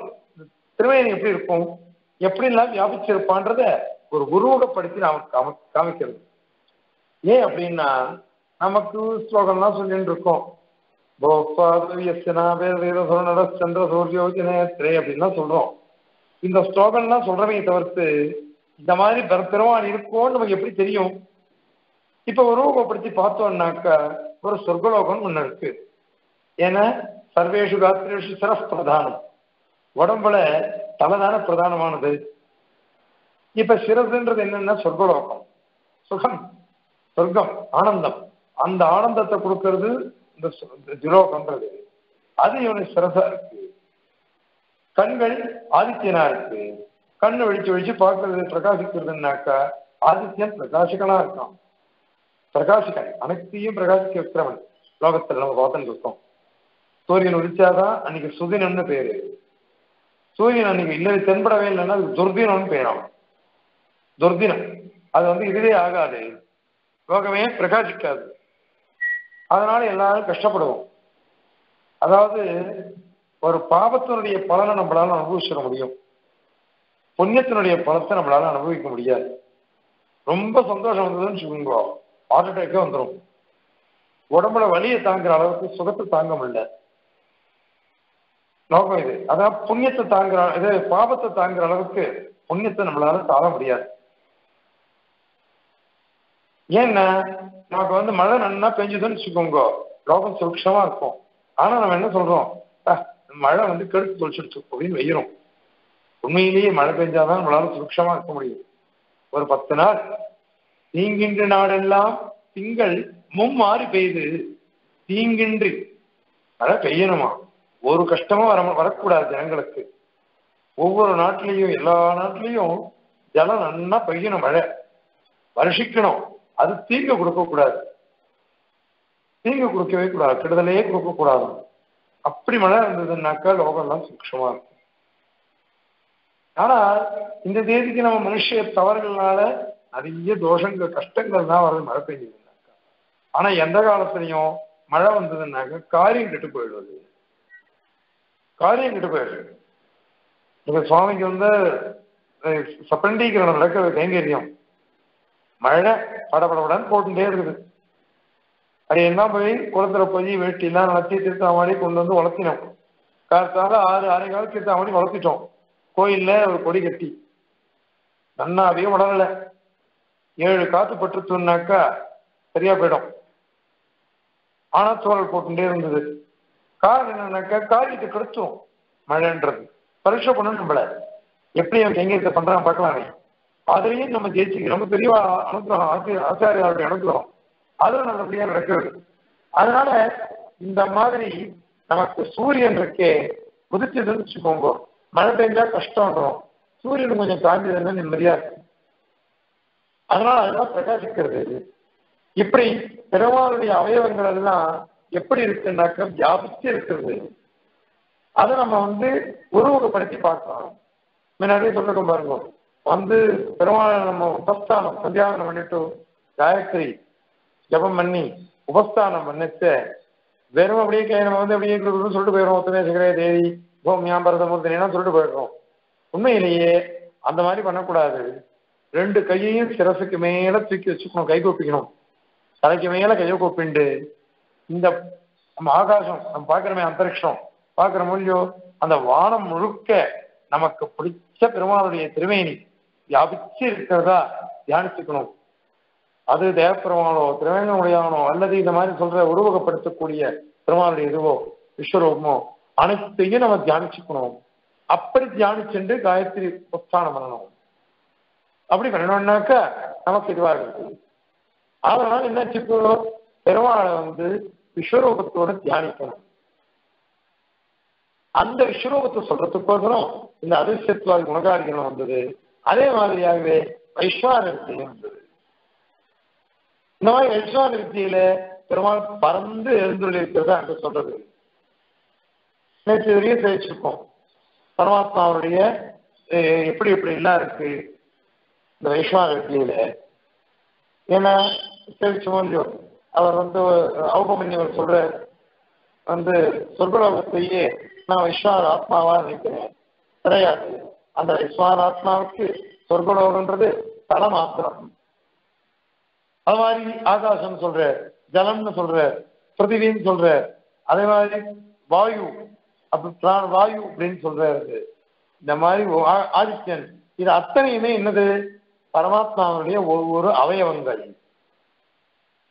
திருமையன் எப்படி இருக்கும் எப்படிலாம் வியாபிச்சிருப்பான்றத ஒரு உருவகப்படுத்தி நாம காம காமிக்கிறது. ஏன் அப்படின்னா நமக்கு ஸ்லோகம்லாம் சொல்லிட்டு இருக்கோம். சந்திர சூரியோஜனே அப்படின்லாம் சொல்றோம். இந்த ஸ்லோகம்லாம் சொல்றவங்க தவிர்த்து இந்த மாதிரி பெருமாள் இருக்கும்னு நமக்கு எப்படி தெரியும்? இப்ப உருவகப்படுத்தி பார்த்தோம்னாக்கா ஒரு சொர்க்கலோகம் ஒன்னு இருக்கு. ஏன்னா சர்வேஷு காத்திரேஷு சிரஸ் பிரதானம் உடம்புல தலைதான பிரதானமானது. இப்ப சிரசுன்றது என்னன்னா சொர்க்கலோகம். சுகம் சொர்க்கம் ஆனந்தம். அந்த ஆனந்தத்தை கொடுக்கறது இந்த ஜுலோகன்றது அது இவனுக்கு சிரசா இருக்கு. கண்கள் ஆதித்யனா இருக்கு. கண்ணு வெடிச்சு வெடிச்சு பார்க்கறது பிரகாசிக்கிறதுனாக்கா ஆதித்யன் பிரகாசிகனா இருக்கான். பிரகாசிக்கன் அனைத்தையும் பிரகாசிக்க வைக்கிறவன். லோகத்துல நம்ம பார்த்துட்டு இருக்கோம். சூரியன் உதிச்சாதான் அன்னைக்கு சுதினம்னு பேரு. சூரியன் அன்னைக்கு இல்லை தென்படவே இல்லைன்னா அது துர்தினம்னு பேராம். துர்தினம். அது வந்து இதுவே ஆகாது. லோகமே பிரகாசிக்காது அதனால எல்லாரும் கஷ்டப்படுவோம். அதாவது ஒரு பாபத்தினுடைய பலனை நம்மளால அனுபவிச்சிட முடியும். புண்ணியத்தினுடைய பலத்தை நம்மளால அனுபவிக்க முடியாது. ரொம்ப சந்தோஷம் வந்ததுன்னு வச்சுக்கோங்க. ஹார்ட் அட்டாக்கே வந்துடும் உடம்புல வலியை தாங்குற அளவுக்கு சுகத்தை தாங்க முடியல. நோக்கம் இது. அதான் புண்ணியத்தை தாங்குற இது பாபத்தை தாங்குற அளவுக்கு புண்ணியத்தை நம்மளால தாழ முடியாது. ஏன்னா நமக்கு வந்து மழை நல்லா பெஞ்சுதுன்னு வச்சுக்கோங்க. லோகம் சுருட்சமா இருக்கும். ஆனா நம்ம என்ன சொல்றோம்? மழை வந்து கெடுத்து தொழிச்சுட்டு அப்படின்னு வெய்யறோம் உண்மையிலேயே மழை பெஞ்சாதான் நம்மளால சுருட்சமா இருக்க முடியும். ஒரு பத்து நாள் நீங்கின்ற நாடெல்லாம் திங்கள் மும்மாறி பெய்து தீங்கின்றி. மழை பெய்யணுமா? ஒரு கஷ்டமும் வர வரக்கூடாது ஜனங்களுக்கு. ஒவ்வொரு நாட்டிலையும் எல்லா நாட்டிலையும் ஜலம் நன்னா பெய்யணும் மழை. வருஷிக்கணும். அது தீங்கு கொடுக்க கூடாது தீங்கு கொடுக்கவே கூடாது. கெடுதலையே கொடுக்க கூடாது அப்படி மழை இருந்ததுன்னாக்கா லோகம்லாம் சூக்ஷமா இருக்கும். ஆனா இந்த தேதிக்கு நம்ம மனுஷ தவறுகள்னால நிறைய தோஷங்கள் கஷ்டங்கள் தான் வருது மழை பெஞ்சதுன்னாக்கா ஆனா எந்த காலத்துலயும் மழை வந்ததுன்னாக்கா காரியம் கெட்டு போயிடுவது. காரியம் கெட்டு போயிடுது. இப்ப சுவாமிக்கு வந்து சப்பண்டீகரணம் நடக்கிறது கைங்கரியம். மழை படபடபடன்னு போட்டுட்டே இருக்குது. அது என்ன போய் குளத்துல போய் வேட்டிலாம் நடத்தி திருத்தாமணி கொண்டு வந்து வளர்த்தினோம். காலத்தால ஆறு ஆறு காலம் திருத்தாமணி வளர்த்திட்டோம். கோயில்ல ஒரு கொடி கட்டி. நன்னாவே வளரல ஏழு காத்து பட்டுச்சுன்னாக்கா சரியா போயிடும். ஆனா சோழல் போட்டுட்டே இருந்தது. காரணம் என்னன்னாக்கா காரியத்தை கெடுத்துரும் மழைன்றது. பரீட்சை பண்ணணும் நம்மள. எப்படி அவன் எங்க பண்றான் பார்க்கலாமே அதுலயும் நம்ம ஜெயிச்சு ரொம்ப பெரிய அனுகிரகம் ஆசிரியர் ஆச்சாரியாருடைய அனுகிரகம். அதுவும் நல்லபடியா நடக்கிறது அதனால இந்த மாதிரி நமக்கு சூரியன் இருக்கே உதிச்சதுன்னு வச்சுக்கோங்க. மழை பெஞ்சா கஷ்டம் வரும். சூரியன் கொஞ்சம் காஞ்சதுன்னா நிம்மதியா இருக்கும். அதனால அதெல்லாம் பிரகாசிக்கிறது. இப்படி பெருமாளுடைய அவயவங்கள் எல்லாம் எப்படி இருக்குன்னாக்க வியாபித்து இருக்கிறது. அதை நம்ம வந்து உருவகப்படுத்தி பார்க்கலாம். முன்னாடியே சொல்லிருக்கோம் பாருங்க. வந்து பெருமாள் நம்ம உபஸ்தானம் சந்தியாவனம் பண்ணிட்டு காயத்ரி ஜபம் பண்ணி உபஸ்தானம் பண்ணிட்டு வெறும் அப்படியே கை நம்ம வந்து அப்படியே சொல்லிட்டு போயிடுறோம். ஒத்துமே சிகரே தேவி கோமியாம்பரத சொல்லிட்டு போயிடுறோம். உண்மையிலேயே அந்த மாதிரி பண்ணக்கூடாது. ரெண்டு கையையும் சிரசுக்கு மேல தூக்கி வச்சுக்கணும் கை கூப்பிக்கணும். தலைக்கு மேல கையை கூப்பிண்டு இந்த நம்ம ஆகாசம் நம்ம பார்க்கிறோமே அந்தரிக்ஷம் பார்க்கிற மொழியோ அந்த வானம் முழுக்க நமக்கு பிடிச்ச பெருமாளுடைய திருமேனி வியாபிச்சு இருக்கிறதா தியானிச்சுக்கணும். அது தேவப்பெருமானோ திருவேங்கமுடையானோ அல்லது இந்த மாதிரி சொல்ற உருவகப்படுத்தக்கூடிய பெருமாளுடைய இதுவோ விஸ்வரூபமோ அனைத்தையும் நம்ம தியானிச்சுக்கணும். அப்படி தியானிச்சுட்டு காயத்ரி உத்தானம் பண்ணணும். அப்படி பண்ணணும்னாக்க நமக்கு இதுவா இருக்கு. அதனால என்ன இப்போ பெருமாளை வந்து விஸ்வரூபத்தோட தியானிக்கணும். அந்த விஸ்வரூபத்தை சொல்றதுக்கோசரம் இந்த அதிர்ஷ்டத்வாதி குணகாரிகளும் வந்தது. அதே மாதிரியாகவே வைஸ்வான வந்தது. இந்த மாதிரி வைஸ்வான வித்தியில பெருமாள் பறந்து எழுந்துள்ளிருக்கிறதா அங்க சொல்றது. நேற்று வரையும் தெரிவிச்சிருக்கோம் பரமாத்மாவுடைய எப்படி எப்படி எல்லாம் இருக்கு? இந்த வைஸ்வான வித்தியில ஏன்னா தெரிவிச்சோம் இல்லையோ அவர் வந்து ஔபமன்யவர் சொல்ற வந்து சொர்க்கலோகத்தையே நான் விஸ்வார ஆத்மாவா நினைக்கிறேன். கிடையாது. அந்த விஸ்வார ஆத்மாவுக்கு சொர்க்கலோகன்றது தல மாத்திரம் அது மாதிரி ஆகாசம் சொல்ற ஜலம்னு சொல்ற பிருத்திவின்னு சொல்ற அதே மாதிரி வாயு அப்படி பிராண வாயு அப்படின்னு சொல்றாரு இந்த மாதிரி ஆ- ஆதித்யன். இது அத்தனையுமே என்னது? பரமாத்மாவுடைய ஒவ்வொரு அவயவங்கள்.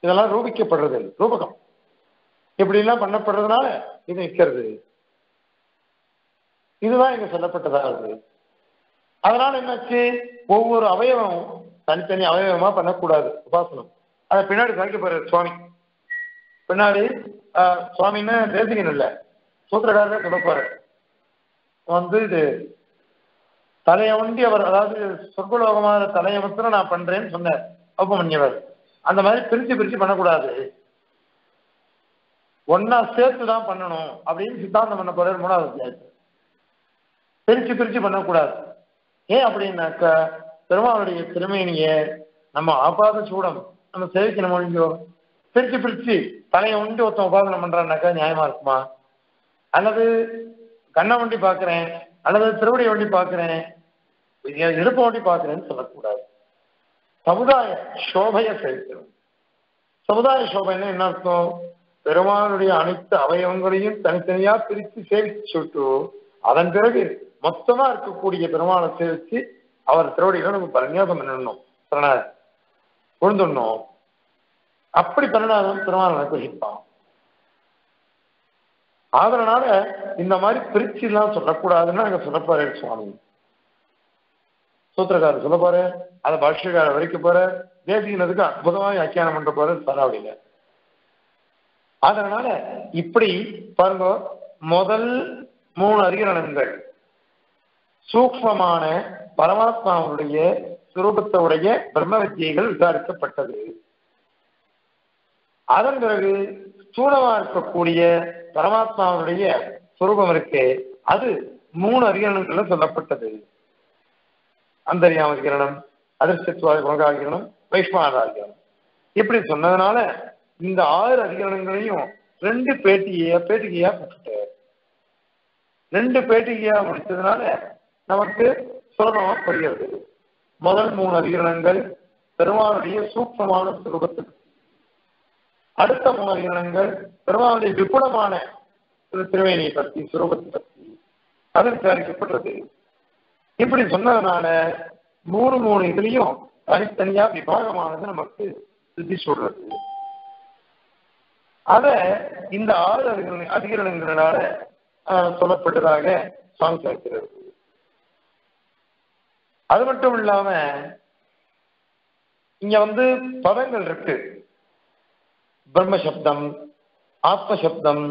இதெல்லாம் ரூபிக்கப்படுறது ரூபகம். இப்படி எல்லாம் பண்ணப்படுறதுனால இது நிற்கிறது. இதுதான் இங்க சொல்லப்பட்டதாகுது அதனால என்னாச்சு? ஒவ்வொரு அவயவம் தனித்தனி அவயவமா பண்ணக்கூடாது உபாசனம். அதை பின்னாடி சாய்க்க போறாரு சுவாமி. பின்னாடி சுவாமின்னு தேசிகன் இல்ல. சூத்திரக்காரர் சொல்ல வந்து இது தலையை ஒண்டி அவர் அதாவது சொர்க்கலோகமான தலையை நான் பண்றேன்னு சொன்னார். உபமன்யவர் அந்த மாதிரி பிரிச்சு பிரிச்சு பண்ணக்கூடாது. ஒன்னா சேர்த்து தான் பண்ணணும் அப்படின்னு சித்தாந்தம் பண்ண போறாரு மூணாவது அத்தியாயத்தில். பிரிச்சு பிரிச்சு பண்ணக்கூடாது. ஏன் அப்படின்னாக்கா பெருமாளுடைய திருமேனிய நம்ம ஆபாத சூடம் நம்ம சேவிக்கணும் ஒழிஞ்சோ பிரிச்சு பிரிச்சு தலையை உண்டு ஒருத்தன் உபாசனம் பண்றான்னாக்கா நியாயமா இருக்குமா? அல்லது கண்ணை வண்டி பாக்குறேன் அல்லது திருவடி வண்டி பாக்குறேன் இடுப்பு வண்டி பார்க்கிறேன்னு சொல்லக்கூடாது. சமுதாய சோபையை செலுத்தணும் சமுதாய சோபைன்னா என்ன அர்த்தம்? பெருமானுடைய அனைத்து அவயவங்களையும் தனித்தனியா பிரித்து சேவித்து விட்டு அதன் பிறகு மொத்தமா இருக்கக்கூடிய பெருமானை சேவித்து அவர் திருவடிகளை நம்ம பரநியாசம் பண்ணணும். பிரணாத விழுந்துடணும் அப்படி பிரணாதம் பெருமாள் அனுகிரகிப்பான் அதனால இந்த மாதிரி பிரிச்சு எல்லாம் சொல்லக்கூடாதுன்னு அங்க சொல்லப்பாரு சுவாமி. சூத்திரக்காரர் சொல்ல போற அதை பாஷ்யக்காரர் வரைக்கும் போற தேசிகனதுக்கு அற்புதமாக வியாக்கியானம் பண்ற போற சராவளியில அதனால இப்படி பாருங்க முதல் மூணு அதிகரணங்கள் சூக்மமான பரமாத்மாவுடைய சுரூபத்தவுடைய பிரம்ம வித்தியைகள் விசாரிக்கப்பட்டது. அதன் பிறகு ஸ்தூலமா இருக்கக்கூடிய பரமாத்மாவுடைய சுரூபம் இருக்கே அது மூணு அதிகரணங்கள்ல சொல்லப்பட்டது. அந்தரியாமதிகரணம் அதிர்ஷ்டத்வாத வைஷ்மாதா வைஷ்மாதாதிகரணம் இப்படி சொன்னதுனால இந்த ஆறு அதிகரணங்களையும் ரெண்டு பேட்டிகையா பேட்டிகையா போட்டுட்டார் ரெண்டு பேட்டிகையா முடிச்சதுனால நமக்கு சுலபமா புரிகிறது. முதல் மூணு அதிகரணங்கள் பெருமானுடைய சூக்மமான சுரூபத்துக்கு. அடுத்த மூணு அதிகரணங்கள் பெருமானுடைய விபுலமான திருவேணியை பற்றி சுரூபத்தை பற்றி அது விசாரிக்கப்பட்டது இப்படி சொன்னதுனால மூணு மூணு இதுலயும் தனித்தனியா விபாகமானது நமக்கு சுத்தி சொல்றது. அத இந்த ஆறு அதிகரண அதிகரணங்களால ஆஹ், சொல்லப்பட்டதாக சுவாமி சேர்க்கிறது அது மட்டும் இல்லாம இங்க வந்து பதங்கள் இருக்கு. பிரம்ம சப்தம் ஆத்ம சப்தம்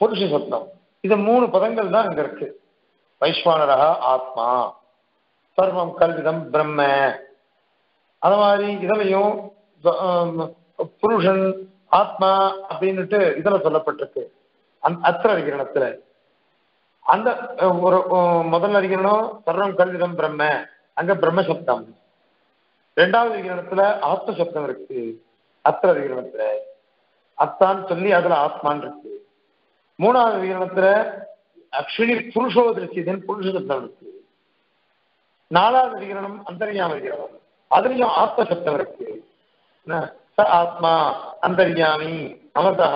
புருஷ சப்தம். இது மூணு பதங்கள் தான் இங்க இருக்கு. வைஸ்வானரா ஆத்மா. சர்வம் கல்விதம் பிரம்ம. அது மாதிரி இதுலையும் புருஷன் ஆத்மா அப்படின்னுட்டு இதுல சொல்லப்பட்டிருக்கு. அந் அத்திர அதிகரணத்துல. அந்த ஒரு முதல் அதிகரணம் சர்வம் கல்விதம் பிரம்ம. அங்க பிரம்ம சப்தம். ரெண்டாவது அதிகரணத்துல ஆத்ம சப்தம் இருக்கு. அத்திர அதிகரணத்துல. அத்தான் சொல்லி அதுல ஆத்மான் இருக்கு. மூணாவது அதிகரணத்துல அக்ஷுனி புருஷோதிருச்சிதன் புருஷ சப்தம் இருக்கு. நாலாவது விகரணம் அந்தரியாம விகரணம் அதுலயும் ஆத்ம சப்தம் இருக்கு ச ஆத்மா அந்தர்யாமி அமர்தா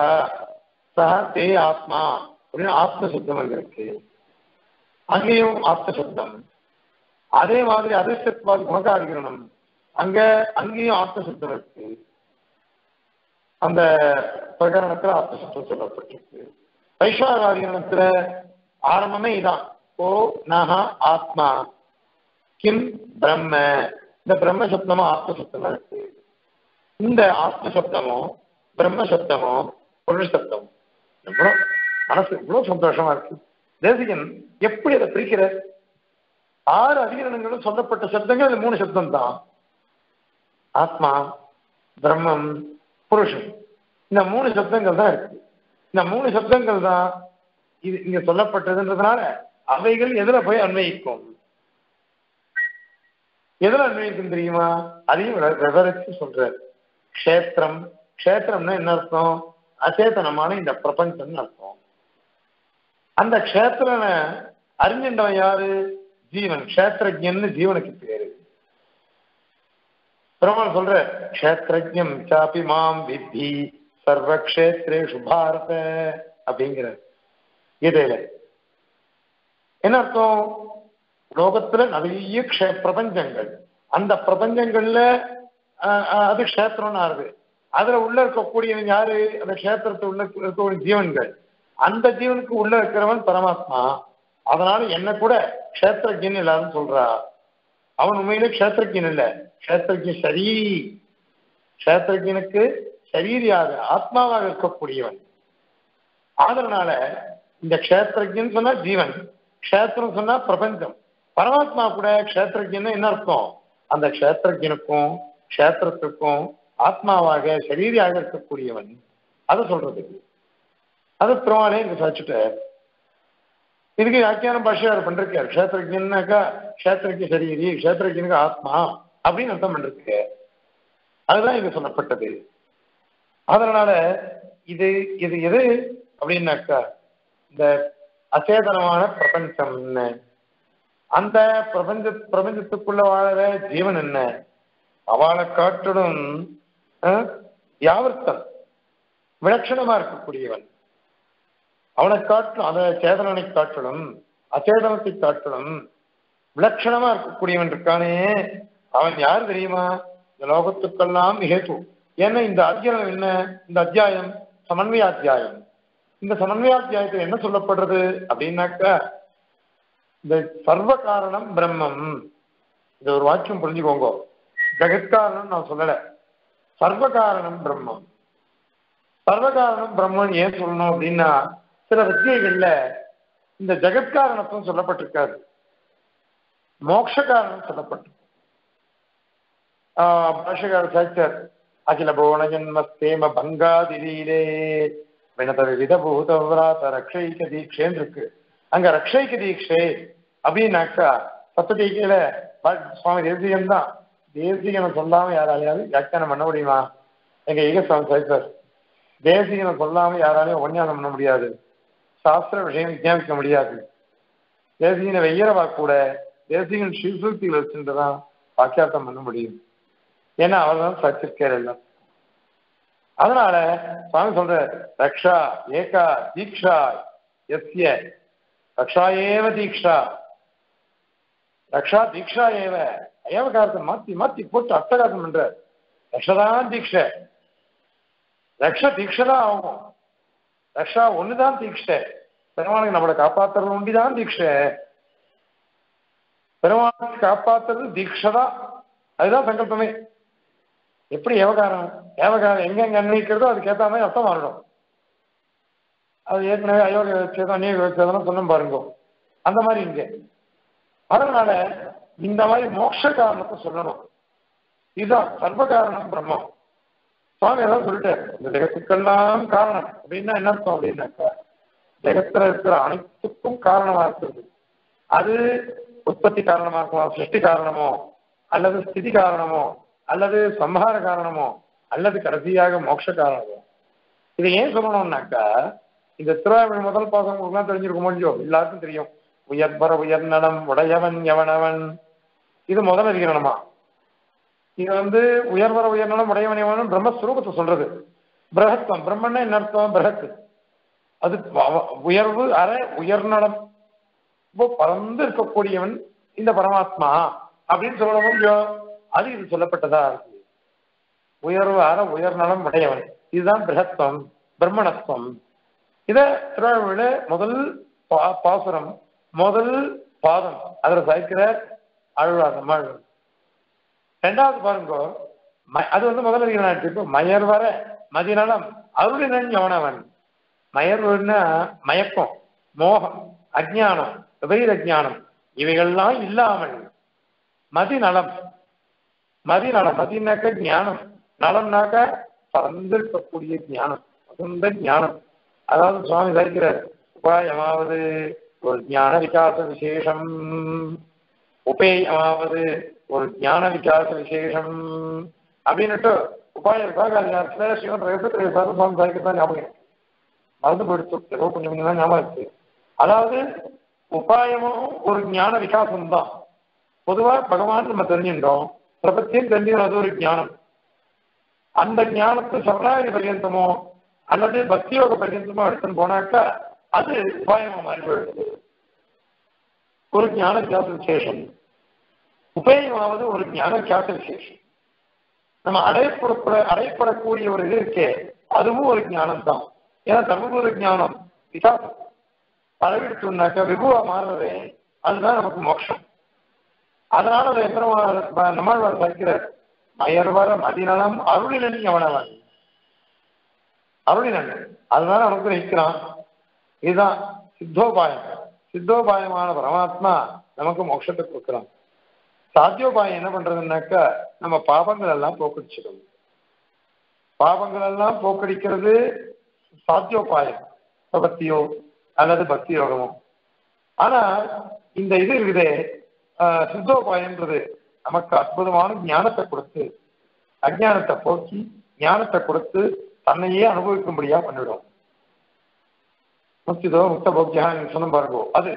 ச தே ஆத்மா அப்படின்னு ஆத்ம சப்தம் அங்க இருக்கு. அங்கேயும் ஆத்ம சப்தம் அதே மாதிரி அதிர்ஷ்டத்வாதி குணகாதிகரணம். அங்க அங்கேயும் ஆத்ம சப்தம் இருக்கு. அந்த பிரகரணத்துல ஆத்ம சப்தம் சொல்லப்பட்டிருக்கு. வைஸ்வாகாதிகரணத்துல ஆரம்பமே இதான். ஓ நஹ ஆத்மா. கிம் பிரம்ம. இந்த பிரம்ம சப்தமும் ஆத்ம சப்தமா இருக்கு. இந்த ஆத்ம சப்தமும் பிரம்ம சப்தமும் புருஷ சப்தமும். எவ்வளோ மனசு இவ்வளவு சந்தோஷமா இருக்கு. தேசிகன் எப்படி அதை பிரிக்கிற ஆறு அதிகரணங்களும் சொல்லப்பட்ட சப்தங்கள் அது மூணு சப்தம் தான் ஆத்மா பிரம்மம் புருஷன். இந்த மூணு சப்தங்கள் தான் இருக்கு. இந்த மூணு சப்தங்கள் தான் இது இங்க சொல்லப்பட்டதுன்றதுனால அவைகள் எதுல போய் அன்வயிக்கும்? எதுல அன்வயிக்கும் தெரியுமா? அதையும் விவரிச்சு சொல்றாரு. க்ஷேத்திரம். க்ஷேத்திரம்னா என்ன அர்த்தம்? அச்சேதனமான இந்த பிரபஞ்சம்னு அர்த்தம். அந்த க்ஷேத்திரனை அறிஞ்சின்றவன் யாரு? ஜீவன். க்ஷேத்திரஜன்னு ஜீவனுக்கு பேரு. பெருமாள் சொல்ற க்ஷேத்திரஜம் சாப்பி மாம் வித்தி சர்வக்ஷேத்ரேஷு பாரத அப்படிங்கிற கீதையில. என்ன அர்த்தம்? லோகத்துல நிறைய க்ஷே பிரபஞ்சங்கள். அந்த பிரபஞ்சங்கள்ல அது க்ஷேத்திரம்னு ஆறுது. அதுல உள்ள இருக்கக்கூடிய யாரு? அந்த க்ஷேத்திரத்தை உள்ள இருக்கக்கூடிய ஜீவன்கள். அந்த ஜீவனுக்கு உள்ள இருக்கிறவன் பரமாத்மா. அதனால என்ன கூட க்ஷேத்திரஜன் எல்லாரும் சொல்றா. அவன் உண்மையிலே க்ஷேத்திரஜன் இல்ல. க்ஷேத்திரஜன் சரி. க்ஷேத்திரஜனுக்கு சரீரியாக ஆத்மாவாக இருக்கக்கூடியவன். அதனால இந்த க்ஷேத்திரஜன் சொன்னா ஜீவன். க்ஷேத்திரம் சொன்னா பிரபஞ்சம். பரமாத்மா கூட க்ஷேத்திரஜன் என்ன அர்த்தம்? அந்த க்ஷேத்திரஜனுக்கும் க்ஷேத்திரத்துக்கும் ஆத்மாவாக சரீரியாக இருக்கக்கூடியவன். அதை சொல்றது அது பெருமாளே இங்க சாச்சுட்டார் இதுக்கு வியாக்கியானம் பாஷையார் பண்றார் க்ஷேத்திரஜன்னாக்கா க்ஷேத்திரக்கு சரீரி க்ஷேத்திரஜனுக்கு ஆத்மா அப்படின்னு அர்த்தம் பண்ணிருக்கு. அதுதான் இங்க சொல்லப்பட்டது. அதனால இது இது எது அப்படின்னாக்கா இந்த அச்சேதனமான பிரபஞ்சம்னு. அந்த பிரபஞ்ச பிரபஞ்சத்துக்குள்ள வாழற ஜீவன் என்ன? அவளை காட்டிலும் அஹ், யாவர்த்தன் விலட்சணமா இருக்கக்கூடியவன். அவனை காட்டிலும் அந்த சேதனனை காட்டிலும் அச்சேதனத்தை காட்டிலும் விலட்சணமா இருக்கக்கூடியவன் இருக்கானே. அவன் யார் தெரியுமா? இந்த லோகத்துக்கெல்லாம் ஹேத்து ஏன்னா இந்த அத்தியாயம் என்ன? இந்த அத்தியாயம் சமன்வய அத்தியாயம் இந்த சமன்வய அத்தியாயத்தில் என்ன சொல்லப்படுறது அப்படின்னாக்கா இந்த சர்வ காரணம் பிரம்மம். இது ஒரு வாக்கியம் புரிஞ்சுக்கோங்க. ஜெகத்காரணம் நான் சொல்லல. சர்வ காரணம் பிரம்மம். சர்வ காரணம் பிரம்மன் ஏன் சொல்லணும் அப்படின்னா சில வித்தியைகள்ல இந்த ஜெகத்காரணத்தும் சொல்லப்பட்டிருக்காது. மோட்ச காரணம் சொல்லப்பட்டிருக்கு. ஆஹ் பாஷகார சாச்சர் அகில புவன ஜன்மஸ்தேம பங்காதிரீரே வினத விவித பூதவிராத ரக்ஷைக்க தீட்சேன்னு இருக்கு. அங்க ரக்ஷைக்க தீட்சை அப்படின்னாக்கா சப்ததீகையில சுவாமி தேசிகன் தான். தேசிகனை சொல்லாம யாராலையாவது வியாக்கியானம் பண்ண முடியுமா? எங்க ஈக சுவாமி சாச்சர் தேசிகனை சொல்லாம யாராலையும் உபன்யாசம் பண்ண முடியாது. சாஸ்திர விஷயம் விஜயாபிக்க முடியாது. தேசிகனை வெய்யறவா கூட தேசிகன் ஸ்ரீசூக்திகள் வச்சுட்டு தான் வாக்கியார்த்தம் பண்ண முடியும். ஏன்னா அவர் தான் சச்சிருக்கார் எல்லாம். அதனால சுவாமி சொல்ற ரக்ஷா ஏகா தீக்ஷா எஸ்ய ரக்ஷா ஏவ தீக்ஷா. ரக்ஷா தீக்ஷா ஏவ. அயவகாரத்தை மாத்தி மாத்தி போட்டு அர்த்தகாசம் பண்ற ரக்ஷதான் தீக்ஷை. ரக்ஷ தீட்சை தான் ஆகும். ரக்ஷா ஒண்ணுதான் தீட்சை பெருமானுக்கு நம்மளை காப்பாத்துறது ஒண்டிதான் தீட்சை பெருமானுக்கு காப்பாத்துறது தீட்சை தான் அதுதான் சங்கல்பமே. எப்படி ஏவகாரம் ஏவகாரம் எங்கெங்க அன்வைக்கிறதோ அதுக்கேற்ற மாதிரி அர்த்தம் மாறிடும் அது ஏற்கனவே அயோக சேதம் அநேக வச்சதும் சொன்ன பாருங்க. அந்த மாதிரி இங்கே. அதனால இந்த மாதிரி மோட்ச காரணத்தை சொல்லணும். இதுதான் சர்வ காரணம் பிரம்மம். சுவாமி எல்லாம் சொல்லிட்டாரு இந்த ஜெகத்துக்கெல்லாம் காரணம். அப்படின்னா என்ன அர்த்தம் அப்படின்னாக்கா ஜெகத்துல இருக்கிற அனைத்துக்கும் காரணமா இருக்கிறது. அது உற்பத்தி காரணமா இருக்கலாம் சிருஷ்டி காரணமோ அல்லது ஸ்திதி காரணமோ அல்லது சம்ஹார காரணமோ அல்லது கடைசியாக மோட்ச காரணமோ. இதை ஏன் சொல்லணும்னாக்கா இந்த திருவாரூர் முதல் பாசம் உங்களுக்குலாம் தெரிஞ்சிருக்க முடியும் எல்லாருக்கும் தெரியும். உயர்பர உயர்நலம் உடையவன் எவனவன்? இது முதல் அதிகரணமா? இது வந்து உயர்வர உயர்நலம் உடையவன் எவனும் பிரம்மஸ்வரூபத்தை சொல்றது. பிரகத்வம் பிரம்மன்னா என்ன அர்த்தம்? பிரகத் அது உயர்வு அற உயர்நலம். பறந்து இருக்கக்கூடியவன் இந்த பரமாத்மா அப்படின்னு சொல்ல முடியும். அது இது சொல்லப்பட்டதா? இருக்கு உயர்வு அற உயர்நலம் உடையவன். இதுதான் பிரகத்வம் பிரம்மணத்துவம் இத திருவிழாவில முதல் பா- பாசுரம் முதல் பாதம் அதுல சாய்க்கிற அழுவார் நம்மாள் ரெண்டாவது பாருங்க ம- அது வந்து முதல்ல இருக்கிற மயர் வர மதிநலம் அருளினன் யவனவன் மயர்வுன்னா மயக்கம் மோகம் அஜ்ஞானம் விபரீத ஜானம் இவைகள்லாம் இல்லாமல் மதிநலம் மதிநலம் மதினாக்க ஞானம் நலம்னாக்க பறந்திருக்கக்கூடிய ஞானம் பரந்த ஞானம். அதாவது சுவாமி சாய்க்கிறார் உபாயமாவது ஒரு ஞான விகாச விசேஷம். உபேயமாவது ஒரு ஞான விகாச விசேஷம். அப்படின்னுட்டு உபாய விசாகாரியாரத்துல சிவன் ரகசிய சுவாமி சாய்க்கத்தான் ஞாபகம் மறந்து போயிடுச்சு. ஏதோ கொஞ்சம் கொஞ்சம் தான் ஞாபகம் இருக்கு. அதாவது உபாயமும் ஒரு ஞான விகாசம் தான். பொதுவா பகவான் நம்ம தெரிஞ்சுட்டோம் பிரபத்தியம் தெரிஞ்சுக்கணும். அது ஒரு ஞானம். அந்த ஞானத்தை சரணாகி பர்யந்தமோ அல்லது பக்தியோக பர்யந்தமோ எடுத்துன்னு போனாக்கா அது உபாயமா மாறி போயிடுது ஒரு ஞான விகாச விசேஷம் உபயமாவது ஒரு ஞான விகாச நம்ம அடையப்பட அடையப்படக்கூடிய ஒரு இது இருக்கே அதுவும் ஒரு ஞானம் தான் ஏன்னா தர்மபுர ஞானம் விசாசம். அளவெடுத்தோம்னாக்கா விபுவா மாறுறது அதுதான் நமக்கு மோட்சம். அதனால அதை எத்தனை நம்மாழ்வார் மயர் வர மதிநலம் அருளினன் எவனவன் அருளினன் அதனால அனுகிரகிக்கிறான் நிற்கிறான் இதுதான் சித்தோபாயம். சித்தோபாயமான பரமாத்மா நமக்கு மோட்சத்தை கொடுக்குறான். சாத்தியோபாயம் என்ன பண்றதுன்னாக்கா நம்ம பாபங்கள் எல்லாம் போக்கடிச்சிடும். பாபங்கள் எல்லாம் போக்கடிக்கிறது சாத்தியோபாயம் பக்தியோ அல்லது பக்தி யோகமோ. ஆனா இந்த இது இருக்குதே சித்தோபாயம்ன்றது நமக்கு அற்புதமான ஞானத்தை கொடுத்து அஜானத்தை போக்கி ஞானத்தை கொடுத்து தன்னையே அனுபவிக்கும்படியா பண்ணிடும். முக்திதோ முக்த போக்கியா சொன்ன பாருங்கோ. அது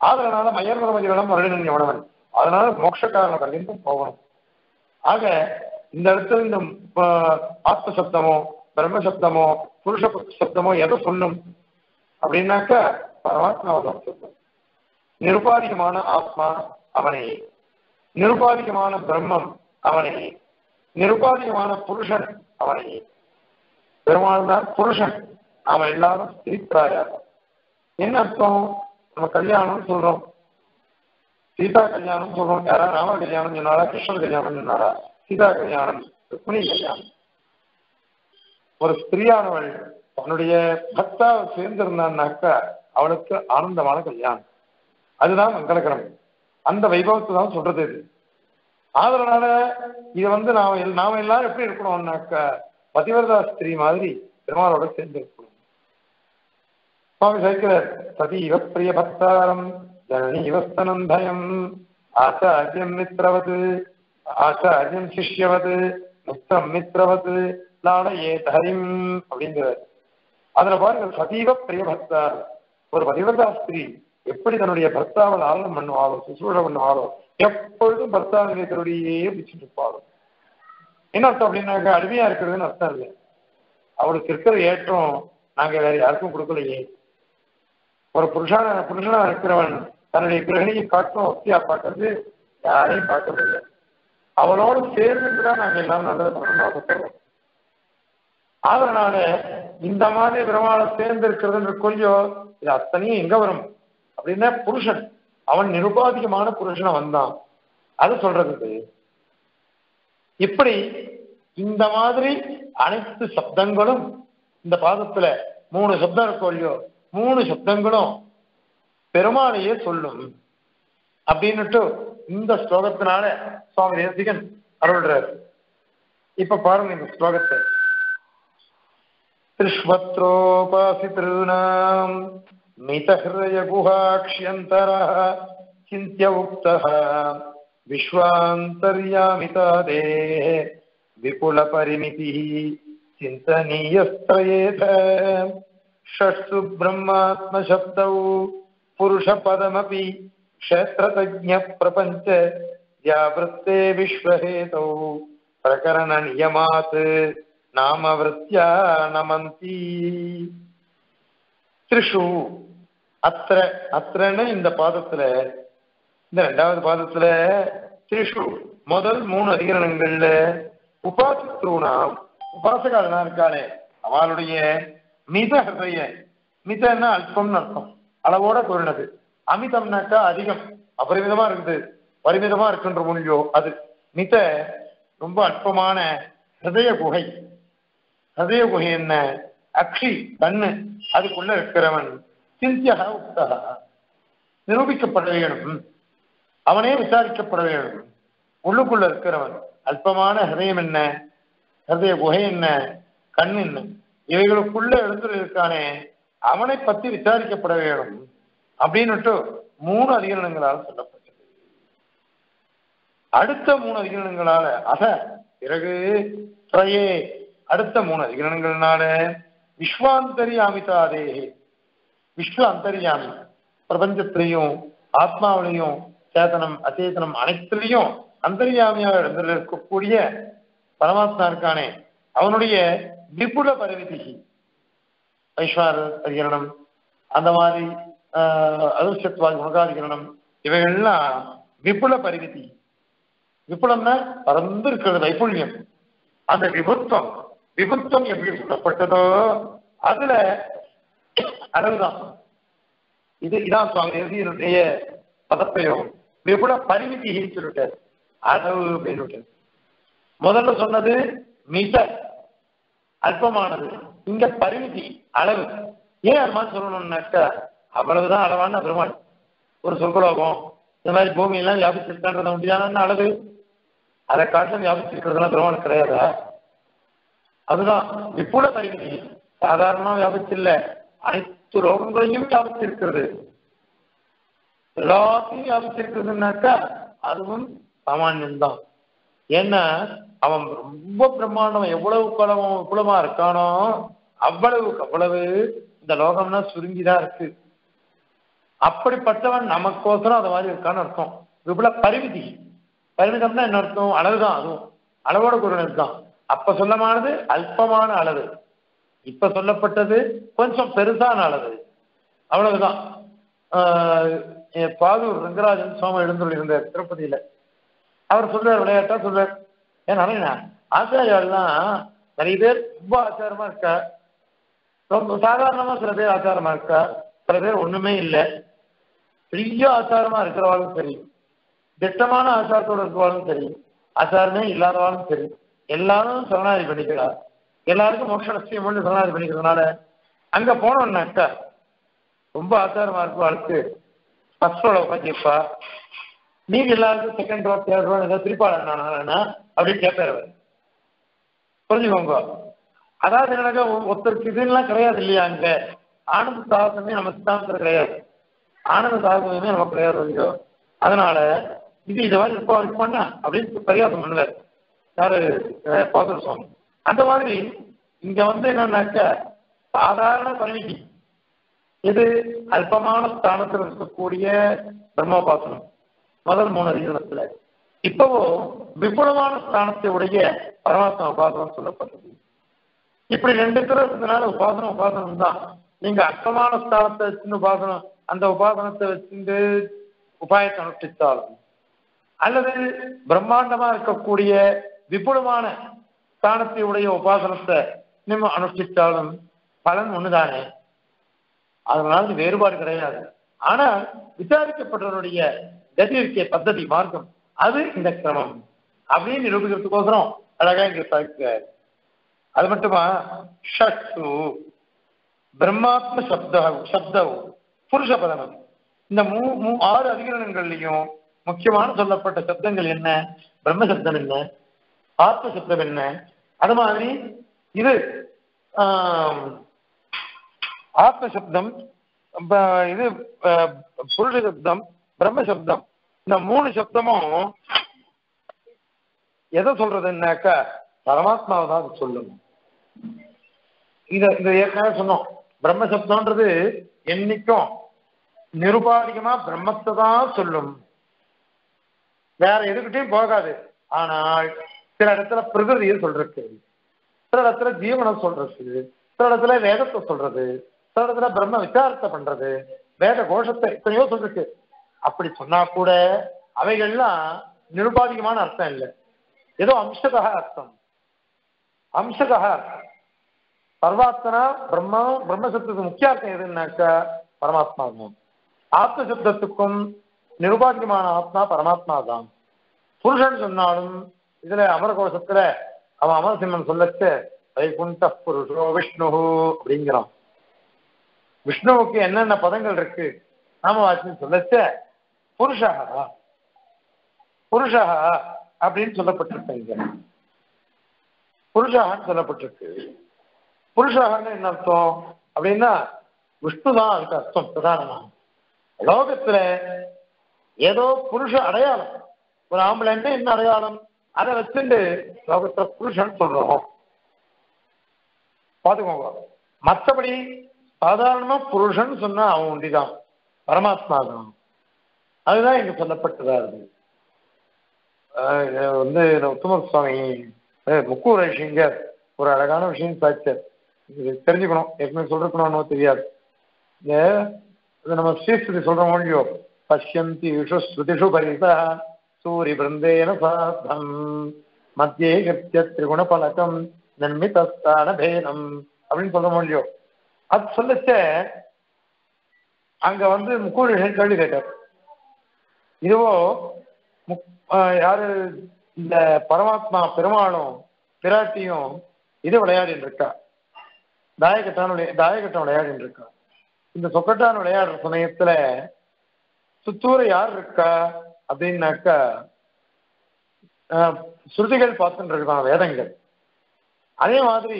ஆதரனால மயர்வர மதிரம் வருடன் எவனவன் அதனால மோட்சக்காரன் பர்யந்தம் போகணும். ஆக இந்த இடத்துல இந்த ஆத்ம சப்தமோ பிரம்ம சப்தமோ புருஷ சப்தமோ எதை சொல்லும்? அப்படின்னாக்கா பரமாத்மாவதான் சொல்லும். நிருபாதிகமான ஆத்மா அவனே நிருபாதிகமான பிரம்மம் அவனே நிருபாதிகமான புருஷன் அவனே. பெருமாள் தான் புருஷன். அவன் எல்லாரும் ஸ்திரீப்பிராயார் என்ன அர்த்தம்? நம்ம கல்யாணம் சொல்றோம். சீதா கல்யாணம் சொல்றோம். யாரா? ராம கல்யாணம் சொன்னாரா? கிருஷ்ண கல்யாணம் சொன்னாரா? சீதா கல்யாணம் ருக்மிணி கல்யாணம். ஒரு ஸ்திரீயானவள் தன்னுடைய பக்தாவை சேர்ந்திருந்தான்னாக்கா அவளுக்கு ஆனந்தமான கல்யாணம். அதுதான் மங்களகரம். அந்த வைபவத்தை தான் சொல்றது இது. அதனால இது வந்து நாம நாம எல்லாரும் எப்படி இருக்கணும்னாக்க பதிவரதா ஸ்திரீ மாதிரி பெருமாளோட சேர்ந்து சுவாமி சைக்கிரர் சதீவ பிரிய பக்தாரம் ஆச்சாரியம் மித்ரவது ஆச்சாரியம் சிஷ்யவது மித்திரம் மித்ரவது லாடையே ஹரிம் அப்படிங்கிறார். அதுல பாருங்க சதீவ பிரியபக்தார் ஒரு பதிவதாஸ்திரி எப்படி தன்னுடைய பர்த்தாவை ஆலனம் பண்ணுவாளோ சுசூழ பண்ணுவாளோ எப்பொழுதும் பர்த்தாவுடைய திருடியே பிடிச்சிட்டு இருப்பாளோ. என்ன அர்த்தம் அப்படின்னாக்க அடிமையா இருக்கிறதுன்னு அர்த்தம் இல்லை. அவளுக்கு இருக்கிற ஏற்றம் நாங்க வேற யாருக்கும் கொடுக்கலையே. ஒரு புருஷான புருஷனா இருக்கிறவன் தன்னுடைய கிரகணியை காட்டும் ஒத்தியா பார்க்கறது யாரையும் பார்க்க இல்லை. அவளோடு சேர்ந்துட்டுதான் தான் நாங்க எல்லாரும் நல்லது பண்ணணும் ஆசைப்படுறோம். அதனால இந்த மாதிரி பெருமாளை சேர்ந்து இருக்கிறதுன்ற கொல்லியோ இது அத்தனையும் எங்க வரும்? அப்படின்னா புருஷன். அவன் நிருபாதிகமான புருஷனை வந்தான். அது சொல்றது இப்படி இந்த மாதிரி அனைத்து சப்தங்களும் இந்த பாதத்துல மூணு சப்தம் இருக்கும் இல்லையோ மூணு சப்தங்களும் பெருமாளையே சொல்லும் அப்படின்னுட்டு இந்த ஸ்லோகத்தினால சுவாமி தேசிகன் அருள்றார் இப்ப பாருங்க இந்த ஸ்லோகத்தை திருஷ்வத்ரோபாசிதॄணாம் मितहृदयगुहाक्ष्यन्तरः चिन्त्य उक्तः विश्वान्तर्यामितादेः विपुलपरिमितिः चिन्तनीयस्त्रयेथ षट्सु ब्रह्मात्मशब्दौ पुरुषपदमपि क्षेत्रतज्ञप्रपञ्च व्यावृत्ते विश्वहेतौ प्रकरणनियमात् नामवृत्त्या नमन्ति திரிஷு அத்திர அத்திரன்னு இந்த பாதத்துல இந்த ரெண்டாவது பாதத்துல திரிஷு முதல் மூணு அதிகரணங்கள்ல உபாசித்ரூனா உபாசகாலனா இருக்காளே அவளுடைய மித ஹிருதய மிதன்னா அல்பம்னு அர்த்தம். அளவோட கூறினது அமிதம்னாக்கா அதிகம். அபரிமிதமா இருக்குது. பரிமிதமா இருக்குன்ற மொழியோ அது. மித ரொம்ப அற்பமான ஹிருதய குகை. ஹிருதய குகை என்ன? அக்ஷி கண்ணு. அதுக்குள்ள இருக்கிறவன் சிந்தியா உக்தக நிரூபிக்கப்பட வேணும் அவனே விசாரிக்கப்பட வேணும் உள்ளுக்குள்ள இருக்கிறவன். அல்பமான ஹிரதயம் என்ன? ஹிருதய குகை என்ன? கண் என்ன? இவைகளுக்குள்ள எழுந்து அவனை பத்தி விசாரிக்கப்பட வேண்டும் அப்படின்னுட்டு மூணு அதிகரணங்களால் சொல்லப்பட்டது. அடுத்த மூணு அதிகரணங்களால அத பிறகு திரையே அடுத்த மூணு அதிகரணங்கள்னால விஸ்வாந்தரியாமிதாதே. விஸ்வ அந்தரியாமி பிரபஞ்சத்திலையும் ஆத்மாவிலையும் சேதனம் அச்சேதனம் அனைத்திலையும் அந்தரியாமியாக இடத்துல இருக்கக்கூடிய பரமாத்மா இருக்கானே அவனுடைய விபுல பரிவிதி ஐஸ்வார அதிகரணம் அந்த மாதிரி அதிர்ஷ்டத்வாதி முகாதிகரணம் இவைகள்லாம் விபுல பரிவிதி விபுலம்னா பறந்து இருக்கிறது வைப்புல்யம் அந்த விபுத்துவம் விபுத்துவம் எப்படி சொல்லப்பட்டதோ அதுல அளவுதான் இது இதான் சுவாமி எழுதியினுடைய பதப்பெயரும் விபுல பரிமிதி சொல்லிட்டாரு. அளவு அப்படின்னு முதல்ல சொன்னது மிக அல்பமானது இங்க பரிமிதி அளவு. ஏன் அது மாதிரி சொல்லணும்னாக்கா அவ்வளவுதான் அளவான பெருமாள். ஒரு சொர்க்கலோகம் இந்த மாதிரி பூமி எல்லாம் வியாபிச்சிருக்கான்றத முடியாத அளவு. அதை காட்டிலும் வியாபிச்சிருக்கிறதுலாம் பெருமாள் கிடையாதா? அதுதான். விப்புல பரிமிதி. சாதாரணமா வியாபிச்சில்ல. அனைத்து ரோகங்களையும் வியாபிச்சிருக்கிறது. எல்லாத்தையும் வியாபிச்சிருக்கிறதுனாக்கா அதுவும் சாமானியம்தான். ஏன்னா அவன் ரொம்ப பிரம்மாண்டம் எவ்வளவு குளம் குளமா இருக்கானோ அவ்வளவுக்கு அவ்வளவு இந்த லோகம்னா சுருங்கிதான் இருக்கு. அப்படிப்பட்டவன் நமக்கோசரம் அது மாதிரி இருக்கான்னு அர்த்தம். விபுல பரிமிதி. பரிமிதம்னா என்ன அர்த்தம்? அளவுதான் அதுவும். அளவோட குறைவு தான் அப்ப சொல்லமானது அல்பமான அளவு. இப்ப சொல்லப்பட்டது கொஞ்சம் பெருசான அளவு. அவ்வளவுதான். என் பாதூர் ரங்கராஜன் சோம எழுந்துள்ள இருந்தார் திருப்பதியில. அவர் சொல்றார் விளையாட்டா சொல்றார்? ஏன்னா ஆச்சாரியாலாம் நிறைய பேர் ரொம்ப ஆச்சாரமா இருக்கா ரொம்ப சாதாரணமா சில பேர் ஆச்சாரமா இருக்கா சில பேர் ஒண்ணுமே இல்லை. பெரிய ஆச்சாரமா இருக்கிறவாளும் சரி. திட்டமான ஆச்சாரத்தோட இருக்கிறவாளும் சரி. ஆச்சாரமே இல்லாதவாளும் சரி. எல்லாரும் சரணாதி பண்ணிக்கிறார். எல்லாருக்கும் மோட்சம் பண்ணி சரணாதி பண்ணிக்கிறதுனால அங்க போனோம்னாக்கா ரொம்ப ஆச்சாரமா இருக்கிறவாளுக்கு ஃபர்ஸ்ட் ரோல உட்காந்துப்பா நீங்க எல்லாருக்கும் செகண்ட் ரோ தேர்ட் ரோ ஏதாவது திருப்பாளர் நானா அப்படின்னு கேட்பாரு அவர். புரிஞ்சுக்கோங்க. அதாவது என்னக்கா ஒருத்தருக்கு இதுலாம் கிடையாது இல்லையா அங்க? ஆனந்த சாகசமே நம்ம சித்தாந்தத்தில் கிடையாது. ஆனந்த சாகசமே நம்ம கிடையாது இல்லையோ அதனால இது இது மாதிரி இருப்பா இருப்பான்னா அப்படின்னு பரிகாசம் பண்ணுவார். யாரு? அஹ், பாசுர சுவாமி. அந்த மாதிரி இங்க வந்து என்னன்னாக்க சாதாரண பரிமிதி இது அல்பமான ஸ்தானத்தில் இருக்கக்கூடிய பிரம்மோபாசனம். முதல் மூணு அதிகரணத்துல இப்பவும் விபுலமான ஸ்தானத்தை உடைய பரமாத்மா உபாசனம் சொல்லப்பட்டது. இப்படி ரெண்டு பேரும் இருக்கிறதுனால உபாசனம் உபாசனம் தான். நீங்க அர்த்தமான ஸ்தானத்தை வச்சுன்னு உபாசனம் அந்த உபாசனத்தை வச்சுட்டு உபாயத்தை அனுஷ்டித்தாலும் அல்லது பிரம்மாண்டமா இருக்கக்கூடிய விபுலமான ஸ்தானத்தையுடைய உபாசனத்தை நம்ம அனுஷ்டித்தாலும் பலன் ஒண்ணுதானே? அதனால வேறுபாடு கிடையாது. ஆனா விசாரிக்கப்பட்டவருடைய கதி இருக்கிய பద్ధதி மார்க்கம். அது இந்த கிரமம். அப்படின்னு நிரூபிக்கிறதுக்கோசரம் அழகா இங்க சாதிக்கிறார் அது மட்டுமா? ஷட்சு. பிரம்மாத்ம சப்த சப்தவு. புருஷ பதனம். இந்த மூ மூ ஆறு அதிகரணங்கள்லையும் முக்கியமான சொல்லப்பட்ட சப்தங்கள் என்ன? பிரம்ம சப்தம் என்ன? ஆத்ம சப்தம் என்ன? அது மாதிரி இது ஆத்ம சப்தம் ப- இது புருஷ சப்தம் பிரம்ம சப்தம் இந்த மூணு சப்தமும் எதை சொல்றதுன்னாக்க பரமாத்மாவை தான் சொல்லும். இத இந்த ஏற்கனவே சொன்னோம். பிரம்ம சப்தம்ன்றது என்னைக்கும் நிருபாதிகமா பிரம்மத்தை தான் சொல்லும். வேற எதுக்கிட்டையும் போகாது. ஆனால் சில இடத்துல பிரகிருதியை சொல்றது. சில இடத்துல ஜீவனம் சொல்றது. சில இடத்துல வேதத்தை சொல்றது. சில இடத்துல பிரம்ம விசாரத்தை பண்றது. வேத கோஷத்தை எத்தனையோ சொல்றது அப்படி சொன்னா கூட அவைகள்லாம் நிருபாதிகமான அர்த்தம் இல்லை. ஏதோ அம்சதா அர்த்தம். அம்சதா அர்த்தம். பரமாத்மனா பிரம்மா பிரம்மசத்துக்கு முக்கிய அர்த்தம் எதுன்னாக்கா பரமாத்மா தான் ஆத்ம சப்தத்துக்கும் நிருபாதிகமான ஆத்மா பரமாத்மா தான் புருஷன் சொன்னாலும் இதுல அமரகோஷத்துல அவன் அமரசிம்மன் சொல்லச்சு வைகுண்ட புருஷோ விஷ்ணு அப்படிங்கிறான். விஷ்ணுவுக்கு என்னென்ன பதங்கள் இருக்கு? நாம நாமவாச்சின்னு சொல்லச்ச புருஷா புருஷா அப்படின்னு சொல்லப்பட்டிருக்கு இங்க புருஷான்னு சொல்லப்பட்டிருக்கு. புருஷான்னு என்ன அர்த்தம்? அப்படின்னா விஷ்ணு தான் அதுக்கு அர்த்தம் பிரதானமா. லோகத்துல ஏதோ புருஷ அடையாளம். ஒரு ஆம்பளைன்ட்டு என்ன அடையாளம்? அதை வச்சுட்டு லோகத்துல புருஷன் சொல்றோம். பாத்துக்கோங்க மற்றபடி சாதாரணமா புருஷன் சொன்னா அவன் ஒண்டிதான் பரமாத்மா தான் அதுதான் இங்கு சொல்லப்பட்டதா இருக்கு வந்து இந்த உத்தம சுவாமி முக்கூர் ஒரு அழகான விஷயம் சாய்ச்சார் இது தெரிஞ்சுக்கணும். ஏற்கனவே சொல்லிருக்கணும்னு தெரியாது. இந்த இது நம்ம ஸ்ரீஸ்ருதி சொல்றோம் இல்லையோ? பஷ்யந்தி விஷு ஸ்ருதிஷு பரிதா சூரி பிருந்தேன சாத்தம் மத்தியே கத்திய திரிகுண பலகம் நன்மிதஸ்தான பேதம் அப்படின்னு சொல்றோம் இல்லையோ? அது சொல்லச்ச அங்க வந்து முக்கூர் கேள்வி கேட்டார். இதுவோ யாரு இந்த பரமாத்மா பெருமாளும் பிராட்டியும் இது விளையாடிட்டு இருக்கா தாயக்கட்டான் விளையா தாயக்கட்டம் விளையாடிட்டு இருக்கா இந்த சொக்கட்டான் விளையாடுற சமயத்துல சுத்தூர யார் இருக்கா? அப்படின்னாக்கா ஸ்ருதிகள் பார்த்துட்டு இருக்கான் வேதங்கள். அதே மாதிரி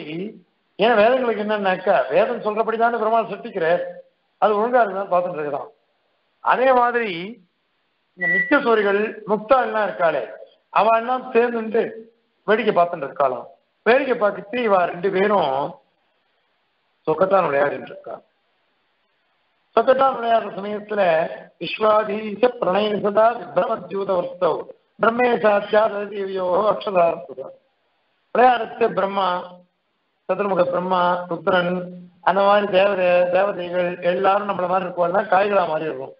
ஏன் வேதங்களுக்கு என்னன்னாக்கா வேதம் சொல்றபடிதானே பெருமாள் சிருஷ்டிக்கிறார். அது ஒழுங்கா இருக்குதான் பார்த்துட்டு இருக்கிறான் அதே மாதிரி இந்த நித்திய சோரிகள் முக்தா எல்லாம் இருக்காளே. அவ எல்லாம் சேர்ந்துட்டு வேடிக்கை பார்த்துட்டு இருக்காளாம். வேடிக்கை பார்த்துட்டு இவா ரெண்டு பேரும் சொக்கத்தான் விளையாடிட்டு இருக்கா. சொக்கத்தான் விளையாடுற சமயத்துல விஸ்வாதீச பிரணயசதா பிரம்மத்யூத வர்த்தவ். பிரம்மே சாட்சியா தேவியோ அக்ஷதார்த்ததா விளையாடுறது பிரம்மா சதுர்முக பிரம்மா ருத்ரன் அந்த மாதிரி தேவதை தேவதைகள் எல்லாரும் நம்மள மாதிரி இருக்கோம்னா காய்களா மாதிரி இருக்கும்.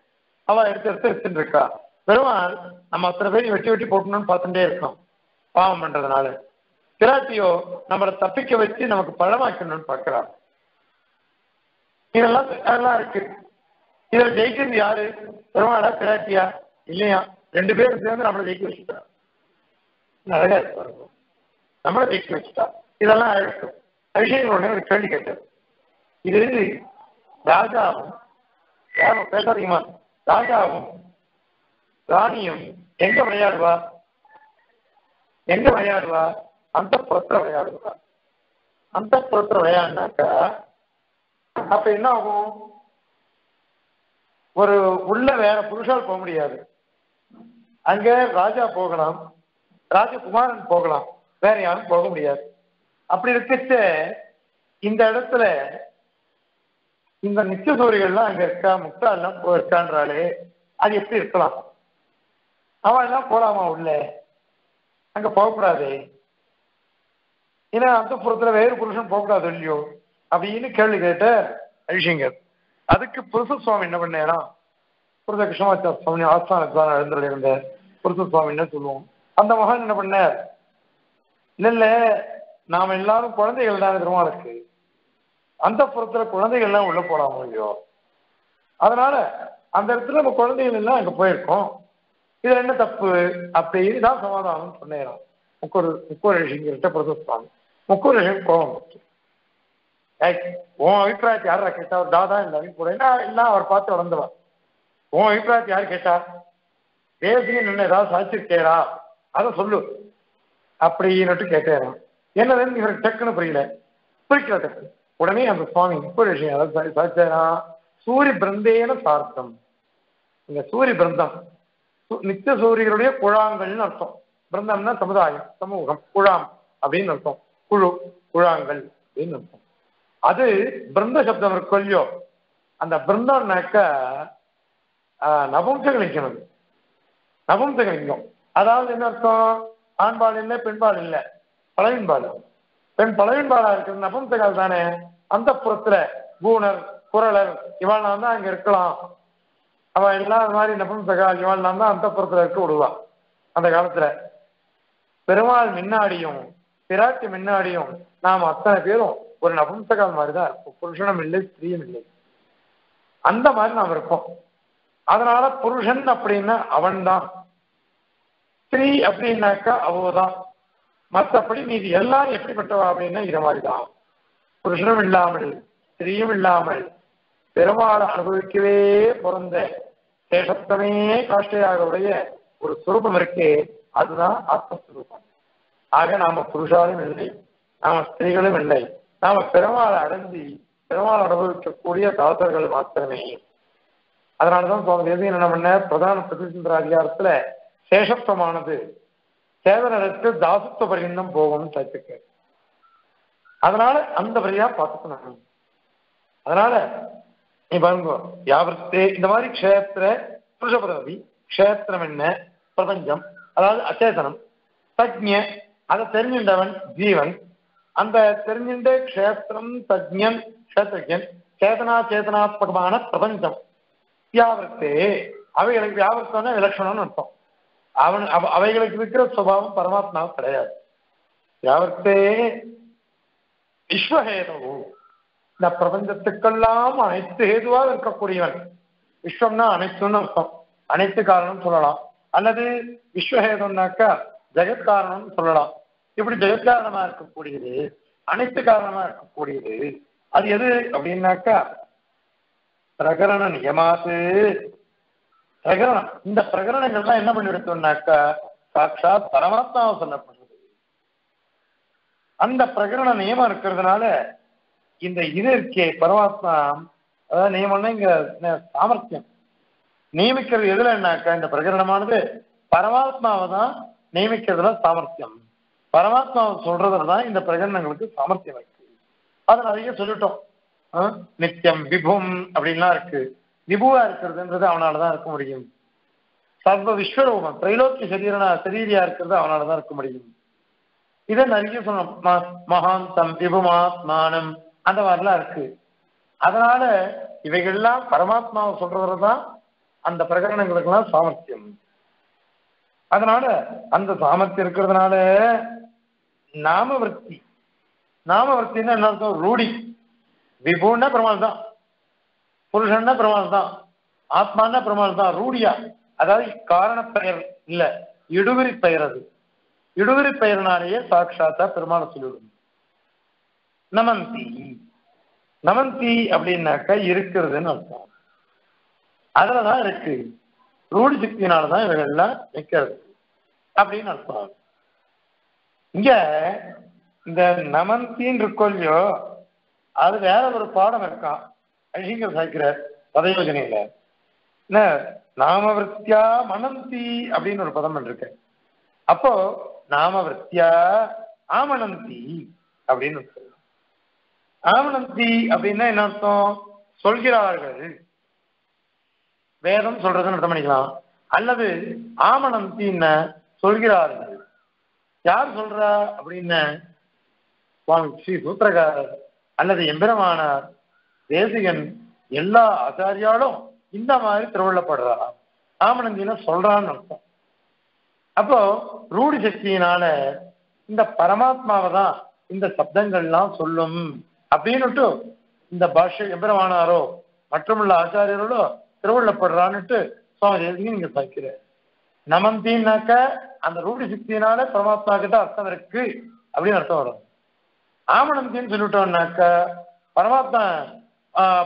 அவ எடுத்து எடுத்து எடுத்துட்டு இருக்கா. பெருமாள் நம்ம அத்தனை பேரையும் வெட்டி வெட்டி போட்டணும்னு பார்த்துட்டே இருக்கோம். பாவம் பண்றதுனால. பிராட்டியோ நம்மளை தப்பிக்க வச்சு நமக்கு பழமாக்கணும்னு பார்க்கிறார். இதெல்லாம் அதெல்லாம் இருக்கு. இதில் ஜெயிக்கிறது யாரு? பெருமாளா பிராட்டியா? இல்லையா? ரெண்டு பேரும் சேர்ந்து நம்மளை ஜெயிக்க வச்சுட்டா அழகா இருக்கு நம்மளை ஜெயிக்க வச்சுட்டா இதெல்லாம் இருக்கும் அபிஷேகம் உடனே ஒரு கேள்வி கேட்டார் இது ராஜாவும் யாரும் பேசாதீங்கம்மா ராஜாவும் ராணியும் எங்க விளையாடுவா? எங்க விளையாடுவா? அந்த புறத்துல விளையாடுவா. அந்த புறத்துல விளையாடினாக்கா அப்ப என்ன ஆகும்? ஒரு உள்ள வேற புருஷால் போக முடியாது. அங்க ராஜா போகலாம். ராஜகுமாரன் போகலாம். வேற யாரும் போக முடியாது. அப்படி இருக்கச்ச இந்த இடத்துல இந்த நிச்சய சூரியெல்லாம் அங்க இருக்கா? முக்தா எல்லாம் இருக்கான்றாலே அது எப்படி இருக்கலாம்? அவன் எல்லாம் போலாமா உள்ள? அங்க போகக்கூடாது. ஏன்னா அந்த புறத்துல வேறு புருஷன் போகக்கூடாது இல்லையோ? அப்படின்னு கேள்வி கேட்ட ஐஷிங்கர் அதுக்கு புருஷ சுவாமி என்ன பண்ணேனா புருஷ கிருஷ்ணமாச்சார சுவாமி ஆஸ்தான எழுந்திருந்த புருஷ சுவாமி என்ன சொல்லுவோம்? அந்த மகன் என்ன பண்ணார்? இல்ல இல்ல நாம எல்லாரும் குழந்தைகள் தான் பெருமாளுக்கு அந்த புறத்துல குழந்தைகள் எல்லாம் உள்ள போலாம் இல்லையோ? அதனால அந்த இடத்துல நம்ம குழந்தைகள் எல்லாம் அங்க போயிருக்கோம். இதுல என்ன தப்பு? அப்படின்னு தான் சமாதானம் சொன்னேன் முக்கூர் முக்கூர் ரிஷிங்கிட்ட பிரதோஷம் முக்கூர் கோபம் உன் அபிப்பிராயத்தை யாரா கேட்டா? தாதா இல்லை கூட என்ன இல்லை அவர் பார்த்து வளர்ந்தவா? உன் அபிப்பிராயத்தை யார் கேட்டா? தேசிய நின்று ஏதாவது சாதிச்சிருக்கேரா அதை சொல்லு. அப்படின்னுட்டு கேட்டேன். என்னதுன்னு இவருக்கு டக்குன்னு புரியல. புரிக்கல டக்கு உடனே அந்த சுவாமி முக்கூர் ரிஷி சாதிச்சாரா சூரிய பிரந்தேன சார்த்தம். இந்த சூரிய பிரந்தம் நித்திய சூரியர்களுடைய குழாங்கள்னு அர்த்தம். பிருந்தம்னா சமுதாயம் சமூகம் குழாம் அப்படின்னு அர்த்தம். குழு குழாங்கள் அப்படின்னு அர்த்தம். அது பிருந்த சப்தம் இருக்கு இல்லையோ அந்த பிருந்தம்னாக்க நபும்சகலிங்கம் நபும்சகலிங்கம் அதாவது என்ன அர்த்தம்? ஆண்பால் இல்லை பெண்பால் இல்லை. பழவின்பால் பெண் பழவின்பாலா இருக்கிறது நபும்சகால் தானே. அந்த புறத்துல கூணர் குரலர் இவள் தான் அங்க இருக்கலாம். அவன் எல்லாம் அது மாதிரி நபும்சகால் இவெல்லாம் தான் அந்த புறத்துல இருக்க விடுவான் அந்த காலத்துல. பெருமாள் முன்னாடியும் பிராட்டி முன்னாடியும் நாம் அத்தனை பேரும் ஒரு நபும்சகால் மாதிரி தான் இருப்போம் புருஷனும் இல்லை ஸ்திரீயும் இல்லை. அந்த மாதிரி நாம் இருப்போம் அதனால புருஷன் அப்படின்னா அவன் தான் ஸ்திரீ அப்படின்னாக்கா அவதான். மற்றபடி மீதி எல்லாரும் எப்படிப்பட்டவா அப்படின்னா இது மாதிரி தான் புருஷனும் இல்லாமல் ஸ்திரீயும் இல்லாமல் பெருமாள் அனுபவிக்கவே பிறந்த சேஷத்தமே காஷ்டையாகவுடைய ஒரு சுரூபம் இருக்கே அதுதான் ஆத்மஸ்வரூபம். ஆக நாம புருஷாலும் இல்லை நாம ஸ்திரீகளும் இல்லை. நாம பெருமாளை அடைஞ்சி பெருமாள் அனுபவிக்கக்கூடிய தாசர்கள் மாத்திரமே. அதனாலதான் சுவாமி தேசியன் என்ன பண்ண பிரதான பிரதிசந்திர அதிகாரத்துல சேஷத்துவமானது சேவனருக்கு தாசத்துவ பரியந்தம் போகும்னு சேர்த்துக்க அதனால அந்த வழியா பார்த்துக்கணும். அதனால நீ பாருங்க யாவர்த்தே இந்த மாதிரி க்ஷேத்திர புருஷபதவி க்ஷேத்திரம் என்ன? பிரபஞ்சம் அதாவது அச்சேதனம் தஜ்ஞ அதை தெரிஞ்சின்றவன் ஜீவன். அந்த தெரிஞ்சின்ற க்ஷேத்திரம் தஜ்ஞன் க்ஷேத்திரஜன் சேதனா சேதனாத்மகமான பிரபஞ்சம். வியாவர்த்தே அவைகளுக்கு வியாவர்த்தம்னா விலட்சணம்னு அர்த்தம். அவன் அவ- அவைகளுக்கு இருக்கிற சுபாவம் பரமாத்மா கிடையாது. வியாவர்த்தே விஸ்வஹேதவு இந்த பிரபஞ்சத்துக்கெல்லாம் அனைத்து ஹேதுவாக இருக்கக்கூடியவன். விஸ்வம்னா அனைத்துன்னு அர்த்தம். அனைத்து காரணம் சொல்லலாம். அல்லது விஸ்வஹேதம்னாக்கா ஜெகத்காரணம் சொல்லலாம். இப்படி ஜெகத்காரணமா இருக்கக்கூடியது அனைத்து காரணமா இருக்கக்கூடியது அது எது அப்படின்னாக்கா பிரகரண நியமாத்து. பிரகரணம். இந்த பிரகரணங்கள்லாம் என்ன பண்ணி எடுத்தோம்னாக்கா சாட்சாத் பரமாத்மாவை சொல்லப்படுறது அந்த பிரகரண நியமம் இருக்கிறதுனால இந்த இது இருக்கே பரமாத்மா அதாவது நியமனங்கிற இங்க சாமர்த்தியம். நியமிக்கிறது எதுலன்னாக்கா இந்த பிரகரணமானது பரமாத்மாவை தான் நியமிக்கிறதுல சாமர்த்தியம். பரமாத்மாவை சொல்றதுல தான் இந்த பிரகரணங்களுக்கு சாமர்த்தியம் இருக்கு. அதை நிறைய சொல்லிட்டோம். நித்தியம் விபும் அப்படின்லாம் இருக்கு. விபுவா இருக்கிறதுன்றது அவனாலதான் இருக்க முடியும். சர்வ விஸ்வரூபம் திரைலோக்கிய சரீரனா சரீரியா இருக்கிறது அவனாலதான் இருக்க முடியும். இதை நிறைய சொன்னோம். ம- மகாந்தம் விபுமாத்மானம் அந்த மாதிரிலாம் இருக்கு. அதனால இவைகள்லாம் பரமாத்மாவை சொல்றதுல தான் அந்த பிரகரணங்களுக்கெல்லாம் சாமர்த்தியம். அதனால அந்த சாமர்த்தியம் இருக்கிறதுனால நாம விற்பி. நாம விற்பின்னா என்ன அர்த்தம்? ரூடி. விபுன்னா பெருமாள் தான் புருஷன்னா பெருமாள் தான் ஆத்மான்னா பெருமாள் தான் ரூடியா. அதாவது காரண பெயர் இல்ல. இடுவிரி பெயர் அது. இடுவிரி பெயர்னாலேயே சாட்சாத்தா பெருமாளை சொல்லிவிடும் நமந்தி. நமந்தி அப்படின்னாக்கா இருக்கிறதுன்னு அர்த்தம். அதுலதான் இருக்கு. ரூடி சக்தியினாலதான் இவைகள்லாம் நிக்கிறது அப்படின்னு அர்த்தம். இங்க இந்த நமந்தின்னு இருக்கோ இல்லையோ அது வேற ஒரு பாடம் இருக்கான் அழிங்கர் சாய்க்கிறார் பதயோஜனையில. என்ன? நாமவிருத்தியா மனந்தி அப்படின்னு ஒரு பதம் இருக்கு. அப்போ நாமவிருத்தியா ஆமனந்தி அப்படின்னு ஆவணந்தி ஆமனந்தி அப்படின்னா என்ன அர்த்தம்? சொல்கிறார்கள். வேதம் சொல்றதுன்னு அர்த்தம் பண்ணிக்கலாம். அல்லது ஆமனந்தின்னு சொல்கிறார்கள். யார் சொல்றா அப்படின்னு? சுவாமி ஸ்ரீ சூத்திரகாரர் அல்லது எம்பெருமானார் தேசிகன் எல்லா ஆச்சாரியாலும் இந்த மாதிரி திருவள்ளப்படுறா ஆமணந்தின சொல்றான்னு அர்த்தம். அப்போ ரூடி சக்தியினால இந்த பரமாத்மாவை தான் இந்த சப்தங்கள்லாம் சொல்லும். அப்படின்னுட்டு இந்த பாஷை எம்பெருமானாரோ மற்றமுள்ள ஆச்சாரியர்களோ திருவள்ளப்படுறான்னுட்டு சுவாமி தேசிகன் நீங்க சாய்க்கிற. நமந்தின்னாக்க அந்த ரூடி சக்தியினால பரமாத்மா கிட்ட அர்த்தம் இருக்கு அப்படின்னு அர்த்தம் வரும். ஆமணந்தின்னு சொல்லிட்டோம்னாக்க பரமாத்மா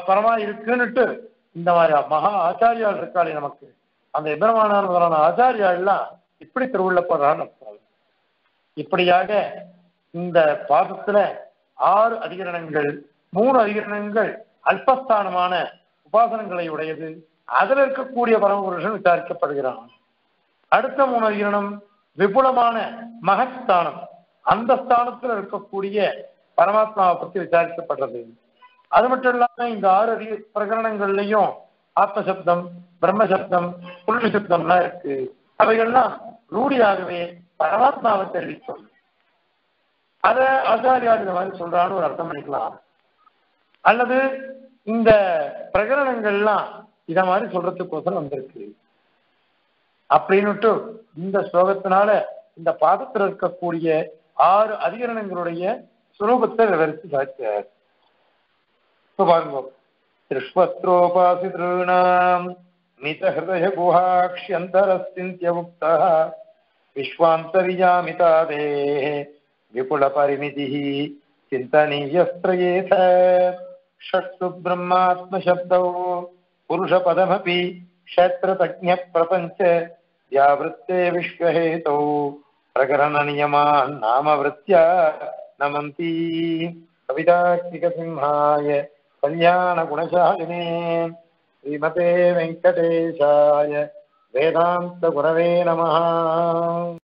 பரமா இருக்குன்னுட்டு இந்த மாதிரி மகா ஆச்சாரியால் இருக்காளே நமக்கு. அந்த எபெருமானார் ஆச்சாரியாள்லாம் இப்படி திருவுள்ளப்படுறான்னு அர்த்தம். இப்படியாக இந்த பாசத்துல ஆறு அதிகரணங்கள் மூணு அதிகரணங்கள் அல்பஸ்தானமான உபாசனங்களை உடையது. அதில் இருக்கக்கூடிய பரமபுருஷன் விசாரிக்கப்படுகிறான். அடுத்த மூணு அதிகரணம் விபுலமான மகஸ்தானம். அந்த ஸ்தானத்தில் இருக்கக்கூடிய பரமாத்மாவை பற்றி விசாரிக்கப்படுறது அது மட்டும் இல்லாம இந்த ஆறு அதிக பிரகரணங்கள்லயும் ஆத்மசப்தம் பிரம்மசப்தம் புருஷ சப்தம்லாம் இருக்கு. அவைகள்லாம் ரூடியாகவே பரமாத்மாவை தெரிவிக்கும். அத ஆச்சாரியார் இந்த மாதிரி சொல்றான்னு ஒரு அர்த்தம் பண்ணிக்கலாம். அல்லது இந்த பிரகரணங்கள்லாம் இத மாதிரி சொல்றதுக்கோசரம் வந்திருக்கு. அப்படின்னுட்டு இந்த ஸ்லோகத்தினால இந்த பாதத்தில் இருக்கக்கூடிய ஆறு அதிகரணங்களுடைய சுரூபத்தை விவரித்து சாய்ச்சார் இப்ப பாருங்க. திருஷ்வத்ரோபாசிதॄணாம் மிதஹிருதய குஹாக்ஷ்யந்தரஸ்திந்தியமுக்தா விஸ்வாந்தரியாமிதாதே विपुलपरिमितिः चिन्तनीयस्त्रयेथ। षट्सु ब्रह्मात्मशब्दौ। पुरुषपदमपि क्षेत्रतज्ञप्रपञ्च व्यावृत्ते विश्वहेतौ। प्रकरणनियमान् नामवृत्त्या नमन्ति कल्याणगुणशालिने। श्रीमते वेङ्कटेशाय वेदान्तगुरवे नमः।